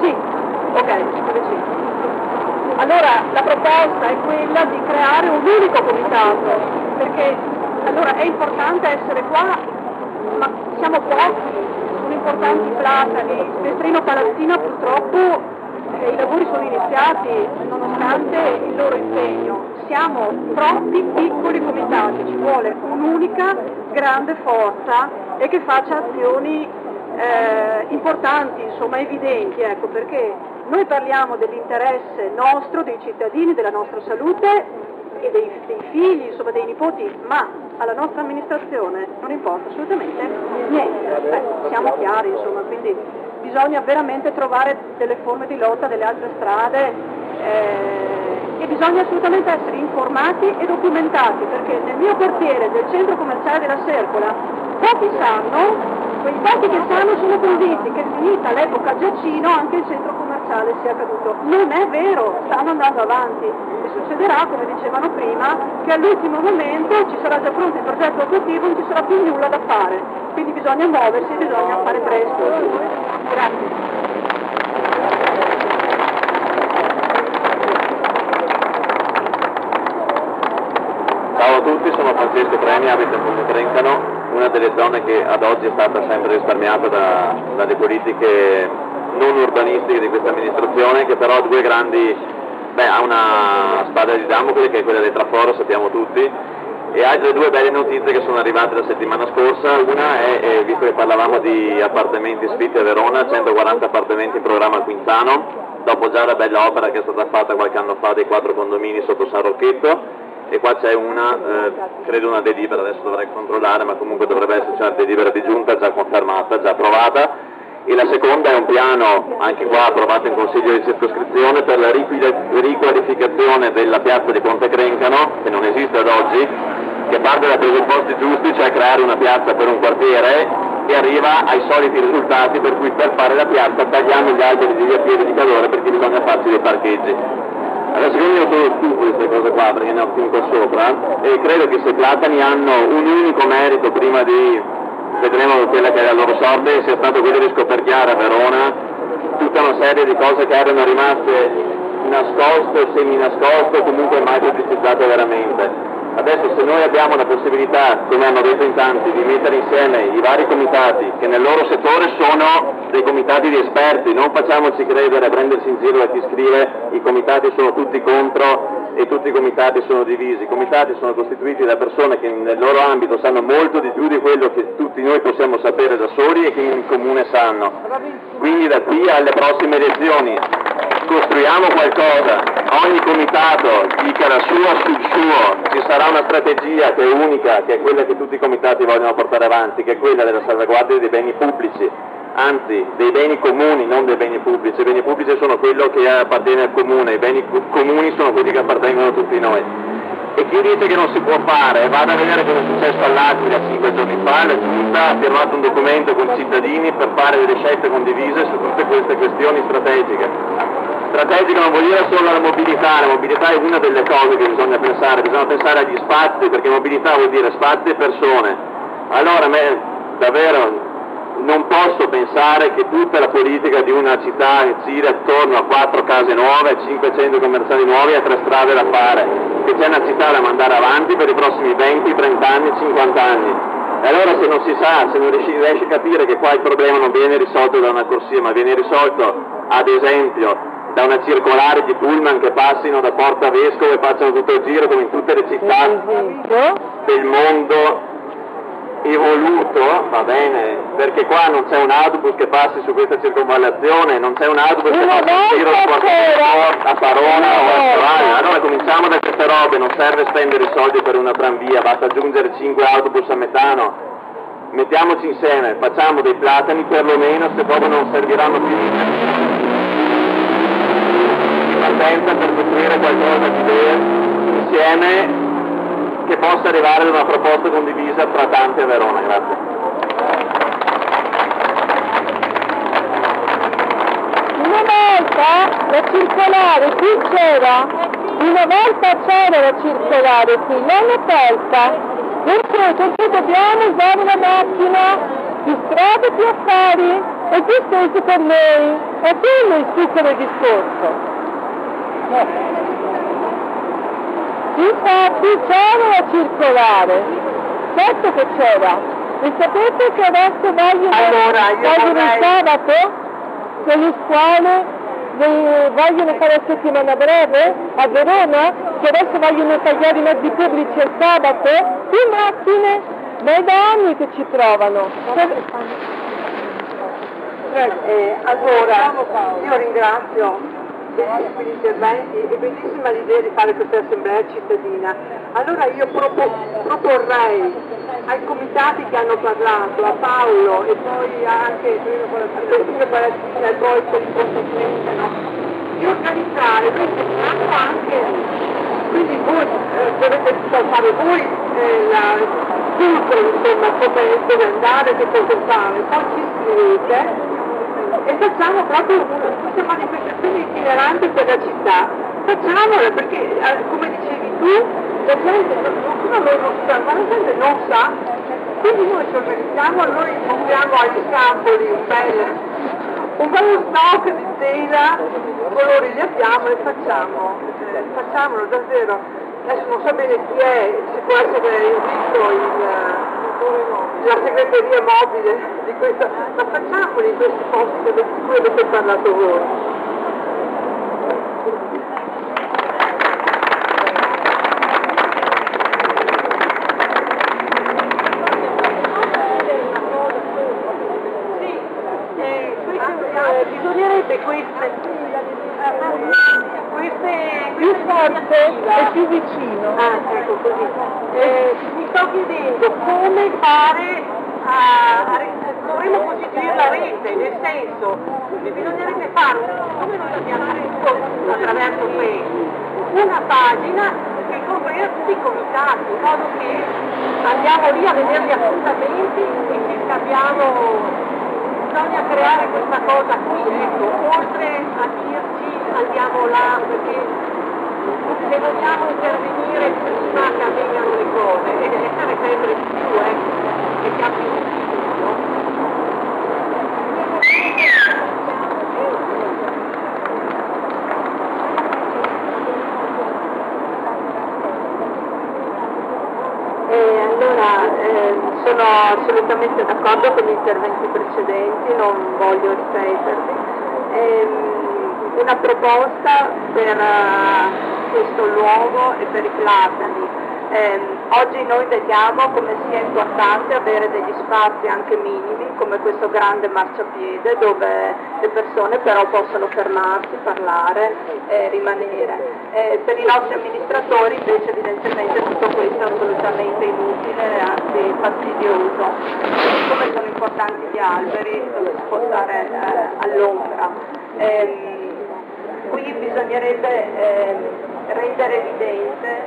Speaker 11: Sì, ok, sì. Allora la proposta è quella di creare un unico comitato, perché allora è importante essere qua, ma siamo pochi, importanti platani, Petrino Palazzina purtroppo eh, i lavori sono iniziati nonostante il loro impegno. Siamo troppi piccoli comitati, ci vuole un'unica grande forza e che faccia azioni eh, importanti, insomma evidenti, ecco, perché noi parliamo dell'interesse nostro, dei cittadini, della nostra salute e dei, dei figli, insomma dei nipoti, ma alla nostra amministrazione non importa assolutamente niente. Beh, siamo chiari, insomma, quindi bisogna veramente trovare delle forme di lotta, delle altre strade eh, e bisogna assolutamente essere informati e documentati perché nel mio quartiere del centro commerciale della Sercola pochi sanno quei pochi che sanno sono convinti che finita l'epoca Giacino anche il centro commerciale sia caduto. Non è vero, stanno andando avanti e succederà, come dicevano prima, che all'ultimo momento ci sarà già pronto il progetto attuativo, non ci sarà più nulla da fare. Quindi bisogna muoversi, bisogna fare presto. Grazie.
Speaker 12: Ciao a tutti, sono Francesco Premi, abito in Monte Trencano, una delle zone che ad oggi è stata sempre risparmiata da, dalle politiche non urbanistiche di questa amministrazione, che però ha due grandi, beh, ha una spada di Damocle che è quella del traforo, sappiamo tutti, e altre due belle notizie che sono arrivate la settimana scorsa, una è, è visto che parlavamo di appartamenti sfitti a Verona, 140 appartamenti in programma a Quintano, dopo già la bella opera che è stata fatta qualche anno fa dei quattro condomini sotto San Rocchetto, e qua c'è una, eh, credo una delibera, adesso dovrei controllare, ma comunque dovrebbe esserci una delibera di giunta già confermata, già approvata, e la seconda è un piano, anche qua approvato in Consiglio di circoscrizione, per la riqualificazione della piazza di Ponte Crencano, che non esiste ad oggi, che parte da presupposti giusti, cioè creare una piazza per un quartiere e arriva ai soliti risultati per cui per fare la piazza tagliamo gli alberi di via piedi di calore perché bisogna farci dei parcheggi. Allora, siccome io sono stufo di queste cose qua perché ne ho finito sopra e credo che se Platani hanno un unico merito prima di, vedremo quella che è la loro sorte, sia stato quello di scoperchiare a Verona tutta una serie di cose che erano rimaste nascoste, semi nascoste, comunque mai pubblicizzate veramente. Adesso se noi abbiamo la possibilità, come hanno detto in tanti, di mettere insieme i vari comitati che nel loro settore sono dei comitati di esperti, non facciamoci credere, prendersi in giro da chi scrive i comitati sono tutti contro e tutti i comitati sono divisi, i comitati sono costituiti da persone che nel loro ambito sanno molto di più di quello che tutti noi possiamo sapere da soli e che in comune sanno. Quindi da qui alle prossime elezioni costruiamo qualcosa, ogni comitato dica la sua sul suo, ci sarà una strategia che è unica, che è quella che tutti i comitati vogliono portare avanti, che è quella della salvaguardia dei beni pubblici, anzi dei beni comuni, non dei beni pubblici. I beni pubblici sono quello che appartiene al comune, i beni comuni sono quelli che appartengono a tutti noi. E chi dice che non si può fare, vada a vedere cosa è successo all'Aquila cinque giorni fa, la Giunta ha firmato un documento con i cittadini per fare delle scelte condivise su tutte queste questioni strategiche strategico non vuol dire solo la mobilità, la mobilità è una delle cose che bisogna pensare, bisogna pensare agli spazi, perché mobilità vuol dire spazi e persone. Allora me, davvero non posso pensare che tutta la politica di una città gira attorno a quattro case nuove, 500 commerciali nuovi e tre strade da fare, che c'è una città da mandare avanti per i prossimi 20, 30 anni, 50 anni. E allora se non si sa, se non riesci, riesci a capire che qua il problema non viene risolto da una corsia, ma viene risolto ad esempio da una circolare di pullman che passino da Porta Vescovo e facciano tutto il giro come in tutte le città del mondo evoluto, va bene, perché qua non c'è un autobus che passi su questa circonvallazione, non c'è un autobus che passi in giro a Parona o a Ferrari, allora cominciamo da queste robe, non serve spendere i soldi per una tranvia, basta aggiungere 5 autobus a metano, mettiamoci insieme, facciamo dei platani perlomeno se proprio non serviranno più. Partenza per costruire qualcosa di insieme che possa arrivare ad una proposta condivisa tra tanti a Verona. Grazie.
Speaker 11: Una volta la circolare qui c'era, una volta c'era la circolare qui, l'hanno tolta, perché dobbiamo usare la macchina, più strade più affari e più spese per noi. È quello il succo del discorso. Infatti c'era la circolare, certo che c'era. E sapete che adesso vogliono, allora, vogliono vorrei... il sabato con le scuole vogliono fare la settimana breve a Verona, che adesso vogliono tagliare i mezzi pubblici il sabato, più macchine, ma è da anni che ci provano. Eh, allora, io ringrazio
Speaker 3: bellissimi interventi e bellissima l'idea di fare questa assemblea cittadina. Allora io propo, proporrei ai comitati che hanno parlato, a Paolo e poi anche a Cristina Palazzina e poi per il conseguente, no? di organizzare, noi facciamo anche, quindi voi eh, dovete fare voi eh, la, tutto insomma come dove andare, che cosa fare, poi ci scrivete e facciamo proprio questa manifestazione itinerante per la città. Facciamola perché, eh, come dicevi tu, la gente non, non sa, ma la gente non sa, quindi noi ci organizziamo, noi compriamo agli scampoli un bel, un bello stock di tela, colori li abbiamo e facciamo, eh, facciamolo davvero. Adesso non so bene chi è, ci può essere invito il la segreteria mobile di questa, ma facciamoli in questi posti di cui avete parlato voi. Sì, eh, eh, bisognerebbe queste, queste,
Speaker 13: Più forte e più vicino.
Speaker 3: Ah, ecco così. Eh, chiedendo come fare a, a dovremmo costituire la rete, nel senso che bisognerebbe fare, come noi abbiamo detto attraverso Facebook, una pagina che comprenda tutti i comitati, in modo che andiamo lì a vedere gli appuntamenti e ci scambiamo, bisogna creare questa cosa qui, ecco, oltre a dirci andiamo là perché se vogliamo intervenire prima che avvengano le cose e deve essere sempre di più, eh, che sia più no? E allora eh, sono assolutamente d'accordo con gli interventi precedenti, non voglio ripeterli. Ehm, una proposta per uh, questo luogo e per i platani. Eh, oggi noi vediamo come sia importante avere degli spazi anche minimi come questo grande marciapiede dove le persone però possono fermarsi, parlare e rimanere. Eh, per i nostri amministratori invece evidentemente tutto questo è assolutamente inutile, anzi fastidioso. Come sono importanti gli alberi dove si può stare eh, all'ombra. Eh, qui bisognerebbe ehm, rendere evidente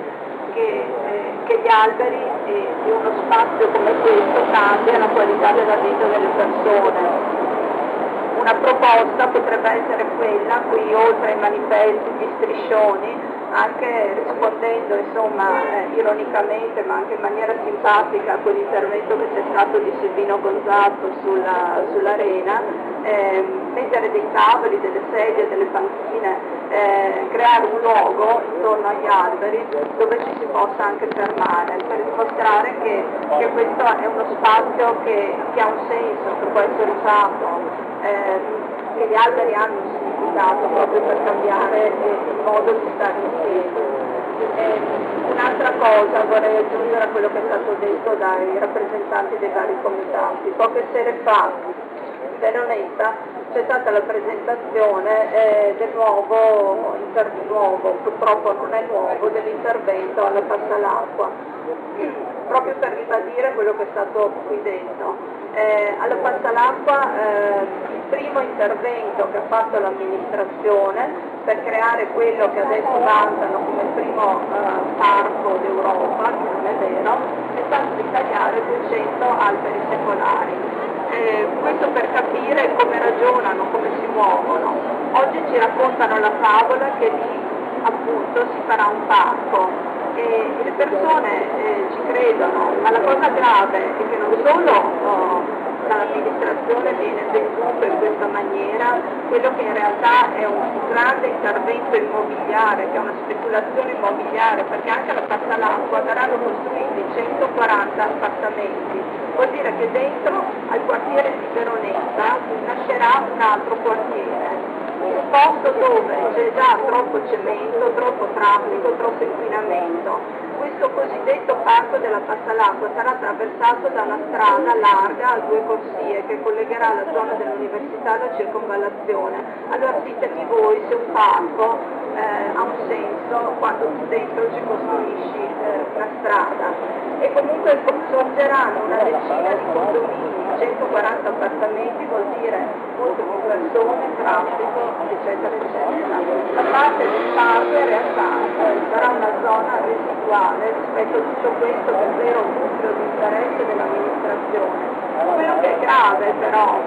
Speaker 3: che, eh, che gli alberi e, e uno spazio come questo cambia la qualità della vita delle persone. Una proposta potrebbe essere quella, qui oltre ai manifesti di striscioni, anche rispondendo insomma eh, ironicamente ma anche in maniera simpatica a quell'intervento che c'è stato di Silvino Gonzato sulla, sull'arena, eh, mettere dei tavoli, delle sedie, delle panchine, eh, creare un luogo intorno agli alberi dove ci si possa anche fermare per dimostrare che, che questo è uno spazio che, che, ha un senso, che può essere usato, eh, che gli alberi hanno un significato proprio per cambiare il modo di stare insieme. Eh, un'altra cosa vorrei aggiungere a quello che è stato detto dai rappresentanti dei vari comitati. Poche sere fa in Veronetta c'è stata la presentazione eh, del nuovo, nuovo, purtroppo non è nuovo, dell'intervento alla Passalacqua, proprio per ribadire quello che è stato qui detto. Eh, alla Passalacqua eh, il primo intervento che ha fatto l'amministrazione per creare quello che adesso vantano come primo eh, parco d'Europa, che non è vero, è stato di tagliare 200 alberi secolari eh, questo per capire come ragionano, come si muovono. Oggi ci raccontano la favola che lì appunto si farà un parco e le persone eh, ci credono, ma la cosa grave è che non solo oh, dall'amministrazione viene venduto in questa maniera quello che in realtà è un grande intervento immobiliare, che è una speculazione immobiliare, perché anche alla Passa l'acqua verranno costruiti 140 appartamenti. Vuol dire che dentro al quartiere di Veronetta nascerà un altro quartiere un posto dove c'è già troppo cemento, troppo traffico, troppo inquinamento questo cosiddetto parco della Passalacqua sarà attraversato da una strada larga a due corsie che collegherà la zona dell'università alla circonvallazione. Allora ditemi voi se un parco eh, ha un senso quando tu dentro ci costruisci eh, una strada e comunque sorgeranno una decina di condomini 140 appartamenti vuol dire molte più persone, traffico, eccetera, eccetera. La parte del parco in realtà sarà una zona residuale rispetto a tutto questo che è il vero nucleo di interesse dell'amministrazione. Quello che è grave però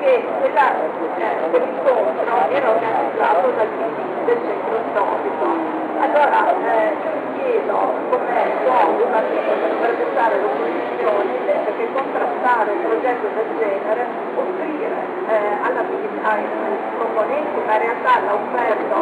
Speaker 3: che quella, eh, quell'incontro era organizzato dal PD del centro storico. Allora, eh, chiedo può un partito per presentare l'opposizione invece che contrastare un progetto del genere, offrire eh, ai componenti, ma in realtà l'ha offerto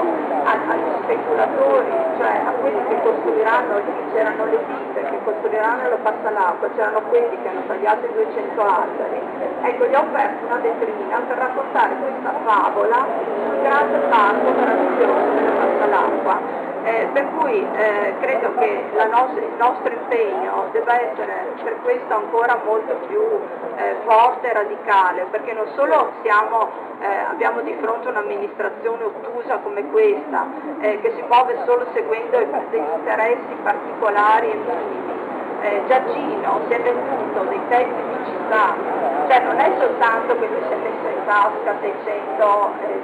Speaker 3: agli speculatori, cioè a quelli che costruiranno, lì c'erano le ditte che costruiranno la passalacqua, c'erano quelli che hanno tagliato i 200 alberi, ecco gli ha offerto una vetrina per raccontare questa favola sul grande parco meraviglioso della passalacqua. Eh, per cui eh, credo che nostra, il nostro impegno debba essere per questo ancora molto più eh, forte e radicale, perché non solo siamo, eh, abbiamo di fronte un'amministrazione ottusa come questa, eh, che si muove solo seguendo degli interessi particolari e minimi, eh, Giacino si è venduto dei pezzi di città, cioè non è soltanto che lui si è messo in tasca 600 eh,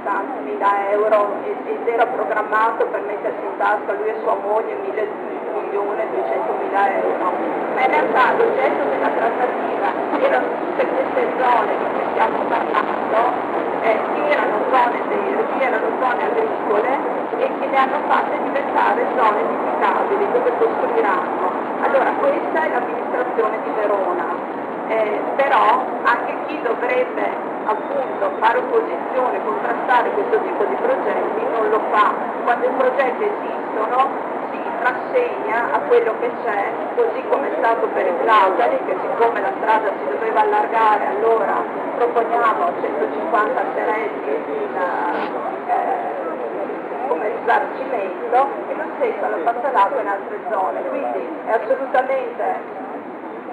Speaker 3: mila euro ed era programmato per mettersi in tasca lui e sua moglie 1 milioni e 200 mila euro, ma in realtà l'oggetto della trattativa erano tutte queste zone di cui stiamo parlando, eh, che erano zone verdi, erano zone agricole e che le hanno fatte diventare zone edificabili dove costruiranno allora questa è l'amministrazione di Verona, eh, però anche chi dovrebbe appunto fare opposizione, contrastare questo tipo di progetti non lo fa. Quando i progetti esistono si rassegna a quello che c'è, così come è stato per i Lautari, che siccome la strada si doveva allargare allora proponiamo 150 serenti in, eh, risarcimento e lo stesso alla passalacqua in altre zone, quindi è assolutamente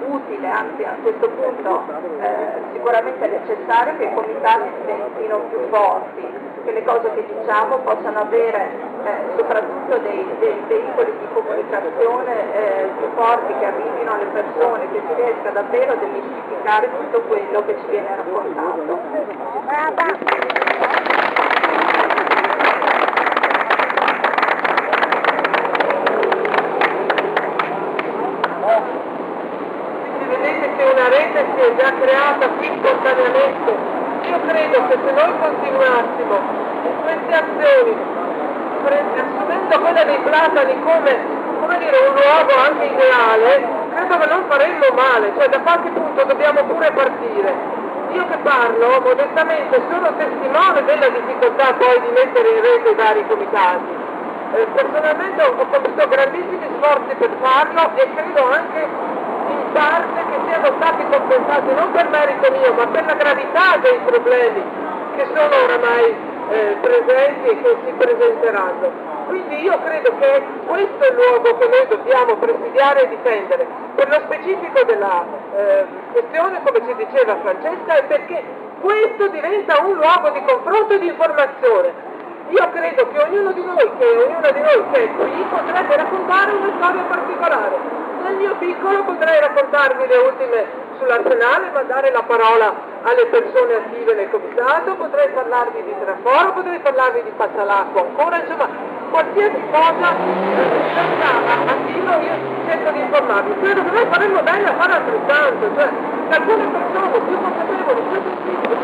Speaker 3: utile, anzi a questo punto eh, sicuramente necessario che i comitati diventino più forti, che le cose che diciamo possano avere eh, soprattutto dei, dei, veicoli di comunicazione eh, più forti che arrivino alle persone, che si riesca davvero a demistificare tutto quello che ci viene raccontato.
Speaker 14: Si è già creata qui spontaneamente. Io credo che se noi continuassimo in queste azioni, assumendo quella dei platani come, come dire, un luogo anche ideale, credo che non faremmo male, cioè da qualche punto dobbiamo pure partire. Io che parlo modestamente sono testimone della difficoltà poi di mettere in rete i vari comitati. Eh, personalmente ho compiuto grandissimi sforzi per farlo e credo anche parte che siano stati compensati non per merito mio ma per la gravità dei problemi che sono oramai eh, presenti e che si presenteranno. Quindi io credo che questo è il luogo che noi dobbiamo presidiare e difendere. Per lo specifico della eh, questione, come ci diceva Francesca, è perché questo diventa un luogo di confronto e di informazione. Io credo che ognuno di noi, che ognuna di noi che è qui, potrebbe raccontare una storia particolare nel mio piccolo potrei raccontarvi le ultime sull'arsenale, mandare la parola alle persone attive nel comitato, potrei parlarvi di traforo, potrei parlarvi di passalacqua ancora, insomma qualsiasi cosa pensava attivo io cerco di informarvi. Credo che noi faremmo bene a fare altrettanto, cioè alcune persone più consapevoli, più sensibili,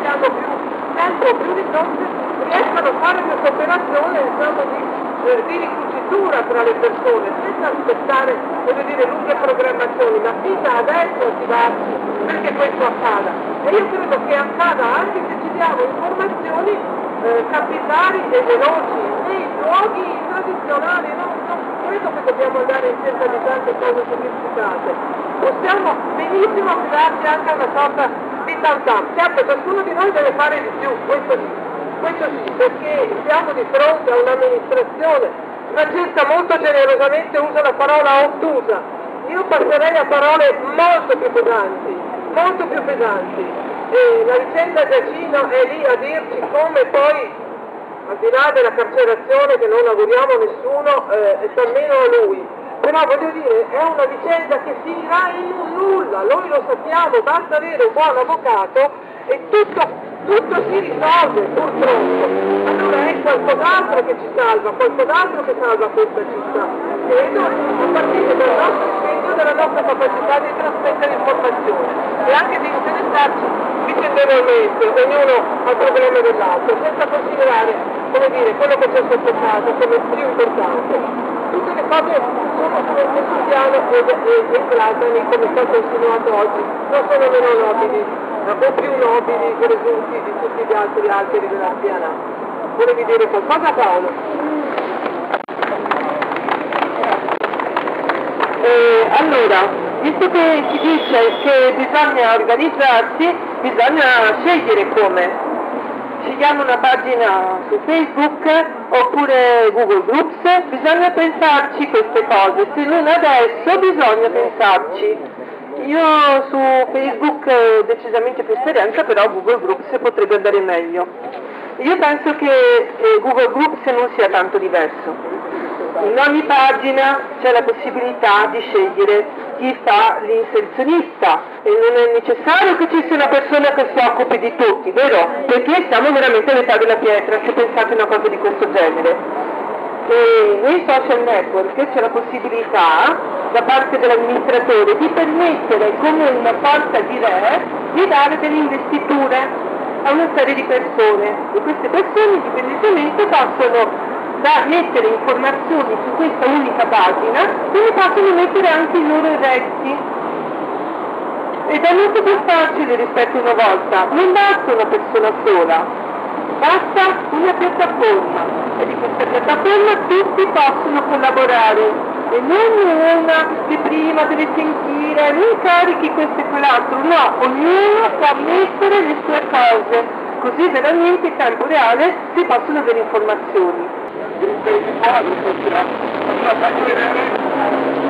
Speaker 14: che hanno più tempo, più risorse, riescano a fare questa operazione diciamo, di, eh, di ricucitura tra le persone, senza aspettare dire, lunghe programmazioni, ma fin da adesso attivarsi perché questo accada. E io credo che accada anche se ci diamo informazioni eh, capitali e veloci nei luoghi tradizionali, non, credo che dobbiamo andare in cerca di tante cose sofisticate. Possiamo benissimo affidarci anche a una sorta di tam tam. Certo, ciascuno di noi deve fare di più, questo sì, questo perché siamo di fronte a un'amministrazione
Speaker 1: Francesca molto generosamente usa la parola ottusa, io passerei a parole molto più pesanti, molto più pesanti. E la vicenda Giacino è lì a dirci come poi, al di là della carcerazione che non auguriamo a nessuno, eh, almeno a lui, però voglio dire è una vicenda che finirà in un nulla, noi lo sappiamo, basta avere un buon avvocato e tutto, tutto si risolve purtroppo. Allora è qualcos'altro che ci salva, qualcos'altro che salva questa città. Credo a partire dal nostro impegno, dalla nostra capacità di trasmettere informazioni e anche di interessarci vicendevolmente, ognuno al problema dell'altro, senza considerare come dire, quello che ci è sopportato come più importante tutte le cose sono sullo stesso piano e, e, e Platani, come è stato insinuato oggi, non sono meno nobili, ma o più nobili presunti di tutti gli altri altri della DNA. Volevi dire qualcosa Paolo? Eh, allora, visto che si dice che bisogna organizzarsi, bisogna scegliere come scegliamo una pagina su Facebook oppure Google Groups, bisogna pensarci queste cose, se non adesso bisogna pensarci. Io su Facebook ho decisamente più esperienza, però Google Groups potrebbe andare meglio. Io penso che eh, Google Groups non sia tanto diverso. In ogni pagina c'è la possibilità di scegliere chi fa l'inserzionista e non è necessario che ci sia una persona che si occupi di tutti, vero? Perché siamo veramente all'età della pietra se pensate a una cosa di questo genere. E nei social network c'è la possibilità da parte dell'amministratore di permettere come una forza di re di dare delle investiture a una serie di persone. E queste persone indipendentemente possono da mettere informazioni su questa unica pagina, quindi possono mettere anche i loro redditi. Ed è molto più facile rispetto a una volta, non basta una persona sola, basta una piattaforma. E di questa piattaforma tutti possono collaborare. E non una che prima deve sentire, non carichi questo e quell'altro, no, ognuno può mettere le sue cose, così veramente in tempo reale si possono avere informazioni.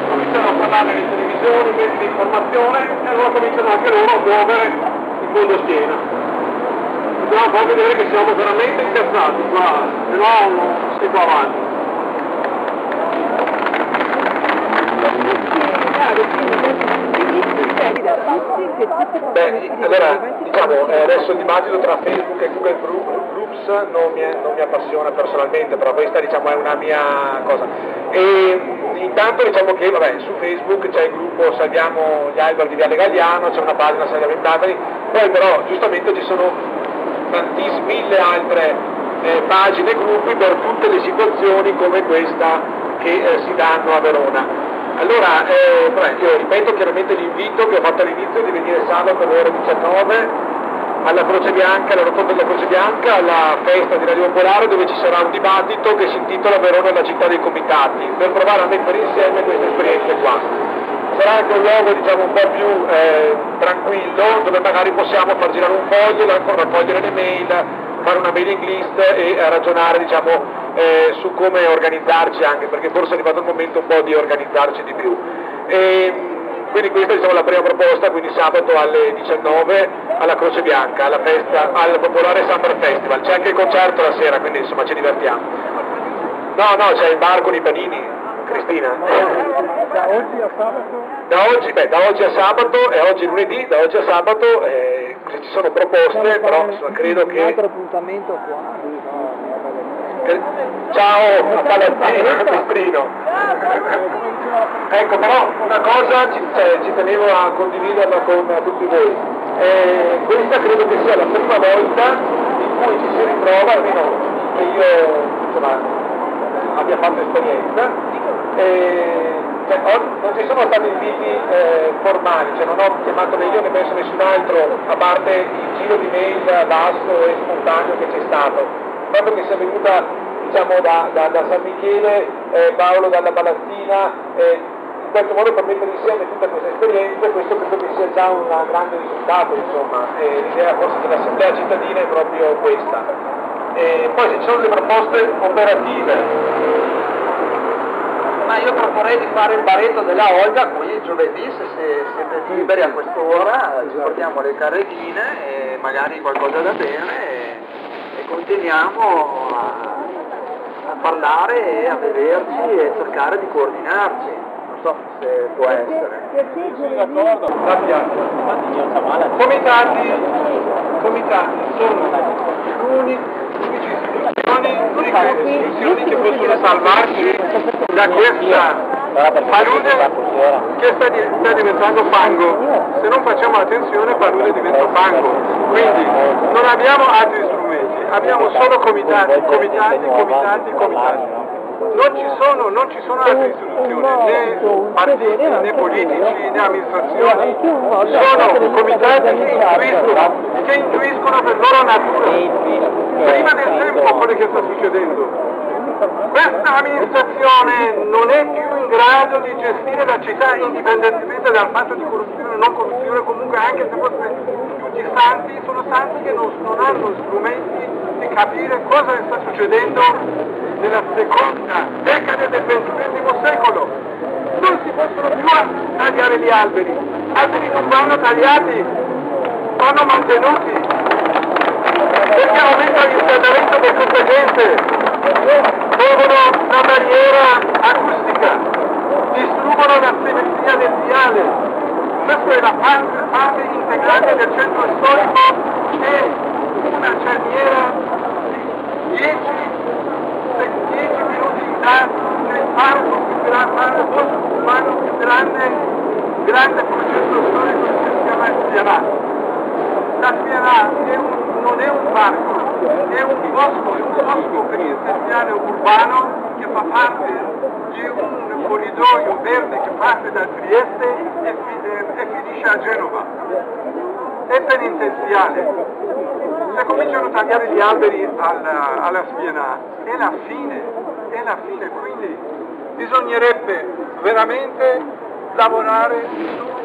Speaker 2: Cominciano a parlare nelle televisioni, mezzi di informazione e allora cominciano anche loro a muovere il mondo schiena. Dobbiamo far vedere che siamo veramente incazzati qua, se no non si va avanti. Beh, allora diciamo eh, adesso il dibattito tra Facebook e Google Groups non mi, non mi appassiona personalmente, però questa diciamo, è una mia cosa. E intanto diciamo che vabbè, su Facebook c'è il gruppo Salviamo gli alberi di Viale Gagliano, c'è una pagina Salviamo i Platani, poi però giustamente ci sono tantissime mille altre eh, pagine e gruppi per tutte le situazioni come questa che eh, si danno a Verona. Allora, eh, io ripeto chiaramente l'invito che ho fatto all'inizio di venire sabato alle ore 19 alla Croce Bianca, alla rotonda della Croce Bianca, alla festa di Radio Popolare dove ci sarà un dibattito che si intitola Verona la città dei comitati, per provare a mettere insieme queste esperienze qua. Sarà anche un luogo diciamo, un po' più eh, tranquillo, dove magari possiamo far girare un foglio, raccogliere le mail, fare una mailing list e ragionare diciamo, eh, su come organizzarci anche, perché forse è arrivato il momento un po' di organizzarci di più. E, quindi questa è diciamo, la prima proposta, quindi sabato alle 19 alla Croce Bianca, alla festa, al Popolare Summer Festival. C'è anche il concerto la sera, quindi insomma ci divertiamo. No, no, c'è il bar con i panini, Cristina.
Speaker 4: Da oggi a sabato?
Speaker 2: Da oggi, beh, da oggi a sabato, è oggi lunedì, da oggi a sabato eh, ci sono proposte, però insomma, credo che...
Speaker 3: Un altro appuntamento qua.
Speaker 2: Eh, ciao, Palazzino, Pestrino. Ecco, però una cosa ci, cioè, ci tenevo a condividerla con tutti voi. Eh, questa credo che sia la prima volta in cui ci si ritrova, almeno che io insomma, abbia fatto esperienza, eh, non ci sono stati inviti eh, formali, cioè non ho chiamato né io né penso nessun altro, a parte il giro di mail basso e spontaneo che c'è stato, proprio che sia venuta diciamo, da, da, da, San Michele, eh, Paolo dalla Palazzina, eh, in qualche modo per mettere insieme tutte queste esperienze, questo credo che sia già un grande risultato, insomma, l'idea forse dell'assemblea cittadina è proprio questa. Poi se ci sono le proposte operative, io proporrei di fare il baretto della Olga qui giovedì, se, se siete liberi a quest'ora, ci portiamo le carrettine e magari qualcosa da bere e, e continuiamo a, a parlare e a vederci e cercare di coordinarci. Non so se può essere.
Speaker 4: Comitati, comitati sono alcuni istituzioni che possono salvarci da questa palude che sta, di- sta diventando fango. Se non facciamo attenzione palude diventa fango. Quindi non abbiamo altri strumenti, abbiamo solo comitati, comitati, comitati, comitati. Non ci sono, non ci sono altre istituzioni, né partiti, né politici, né amministrazioni. Sono comitati che intuiscono, che intuiscono per loro natura. Prima del tempo quello che sta succedendo. Questa amministrazione non è più in grado di gestire la città indipendentemente dal fatto di corruzione o non corruzione, comunque anche se fosse tutti santi, sono santi che non, non hanno strumenti di capire cosa sta succedendo nella seconda decade del XXI secolo. Non si possono più tagliare gli alberi, alberi non vanno tagliati, vanno mantenuti, perché aumenta il riscaldamento di tutta gente muovono la barriera acustica, distruggono la simmetria del viale. Questa è la parte, parte integrante del centro storico e una cerniera di 10, 10 minuti parco più grande, parco urbano più grande, grande progetto storico che si chiama Spianà. La un- non è un parco, è un bosco, è un bosco penitenziario urbano che fa parte di un corridoio verde che parte da Trieste e- e finisce a Genova. È penitenziale. Se cominciano a tagliare gli alberi alla, alla Spianà, è la fine, è la fine, quindi bisognerebbe veramente lavorare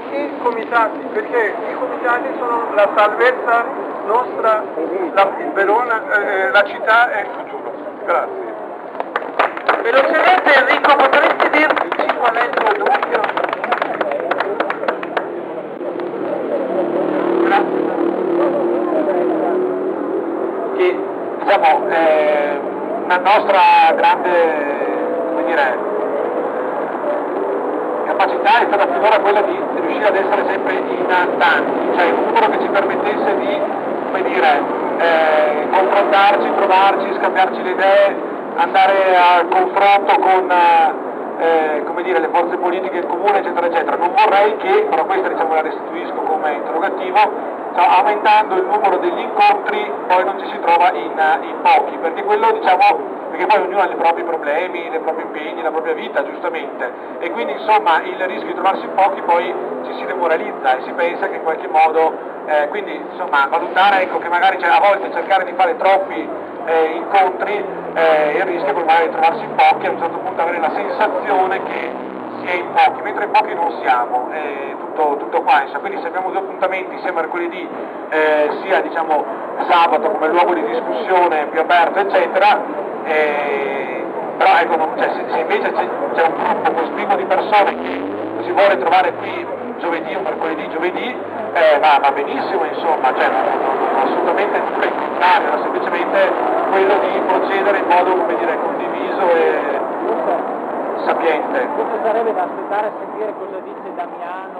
Speaker 4: sui comitati, perché i comitati sono la salvezza nostra, la, Verona, eh, la città e il futuro. Grazie.
Speaker 2: Velocemente Enrico, potresti dirci qual è il tuo dubbio?
Speaker 4: Che diciamo, è una nostra grande dire, capacità è stata finora quella di riuscire ad essere sempre in tanti, cioè un numero che ci permettesse di dire, eh, confrontarci, trovarci, scambiarci le idee, andare a confronto con eh, come dire, le forze politiche in comune, eccetera, eccetera. Non vorrei che, però questa diciamo, la restituisco come interrogativo, aumentando il numero degli incontri poi non ci si trova in, in pochi, perché quello diciamo perché poi ognuno ha i propri problemi, i propri impegni, la propria vita giustamente. E quindi insomma il rischio di trovarsi in pochi poi ci si demoralizza e si pensa che in qualche modo, eh, quindi insomma valutare ecco, che magari cioè, a volte cercare di fare troppi eh, incontri eh, il rischio poi magari di trovarsi in pochi e a un certo punto avere la sensazione che è in pochi, mentre in pochi non siamo, eh, tutto, tutto qua, insomma. quindi se abbiamo due appuntamenti sia mercoledì eh, sia diciamo, sabato come luogo di discussione più aperto eccetera, eh, però ecco, cioè, se, se invece c'è, un gruppo cospicuo di persone che si vuole trovare qui giovedì o mercoledì, giovedì, eh, va, va benissimo insomma, cioè, non, non- non assolutamente nulla in contrario, semplicemente quello di procedere in modo come dire, condiviso e sapiente.
Speaker 7: Forse sarebbe da aspettare a sentire cosa dice Damiano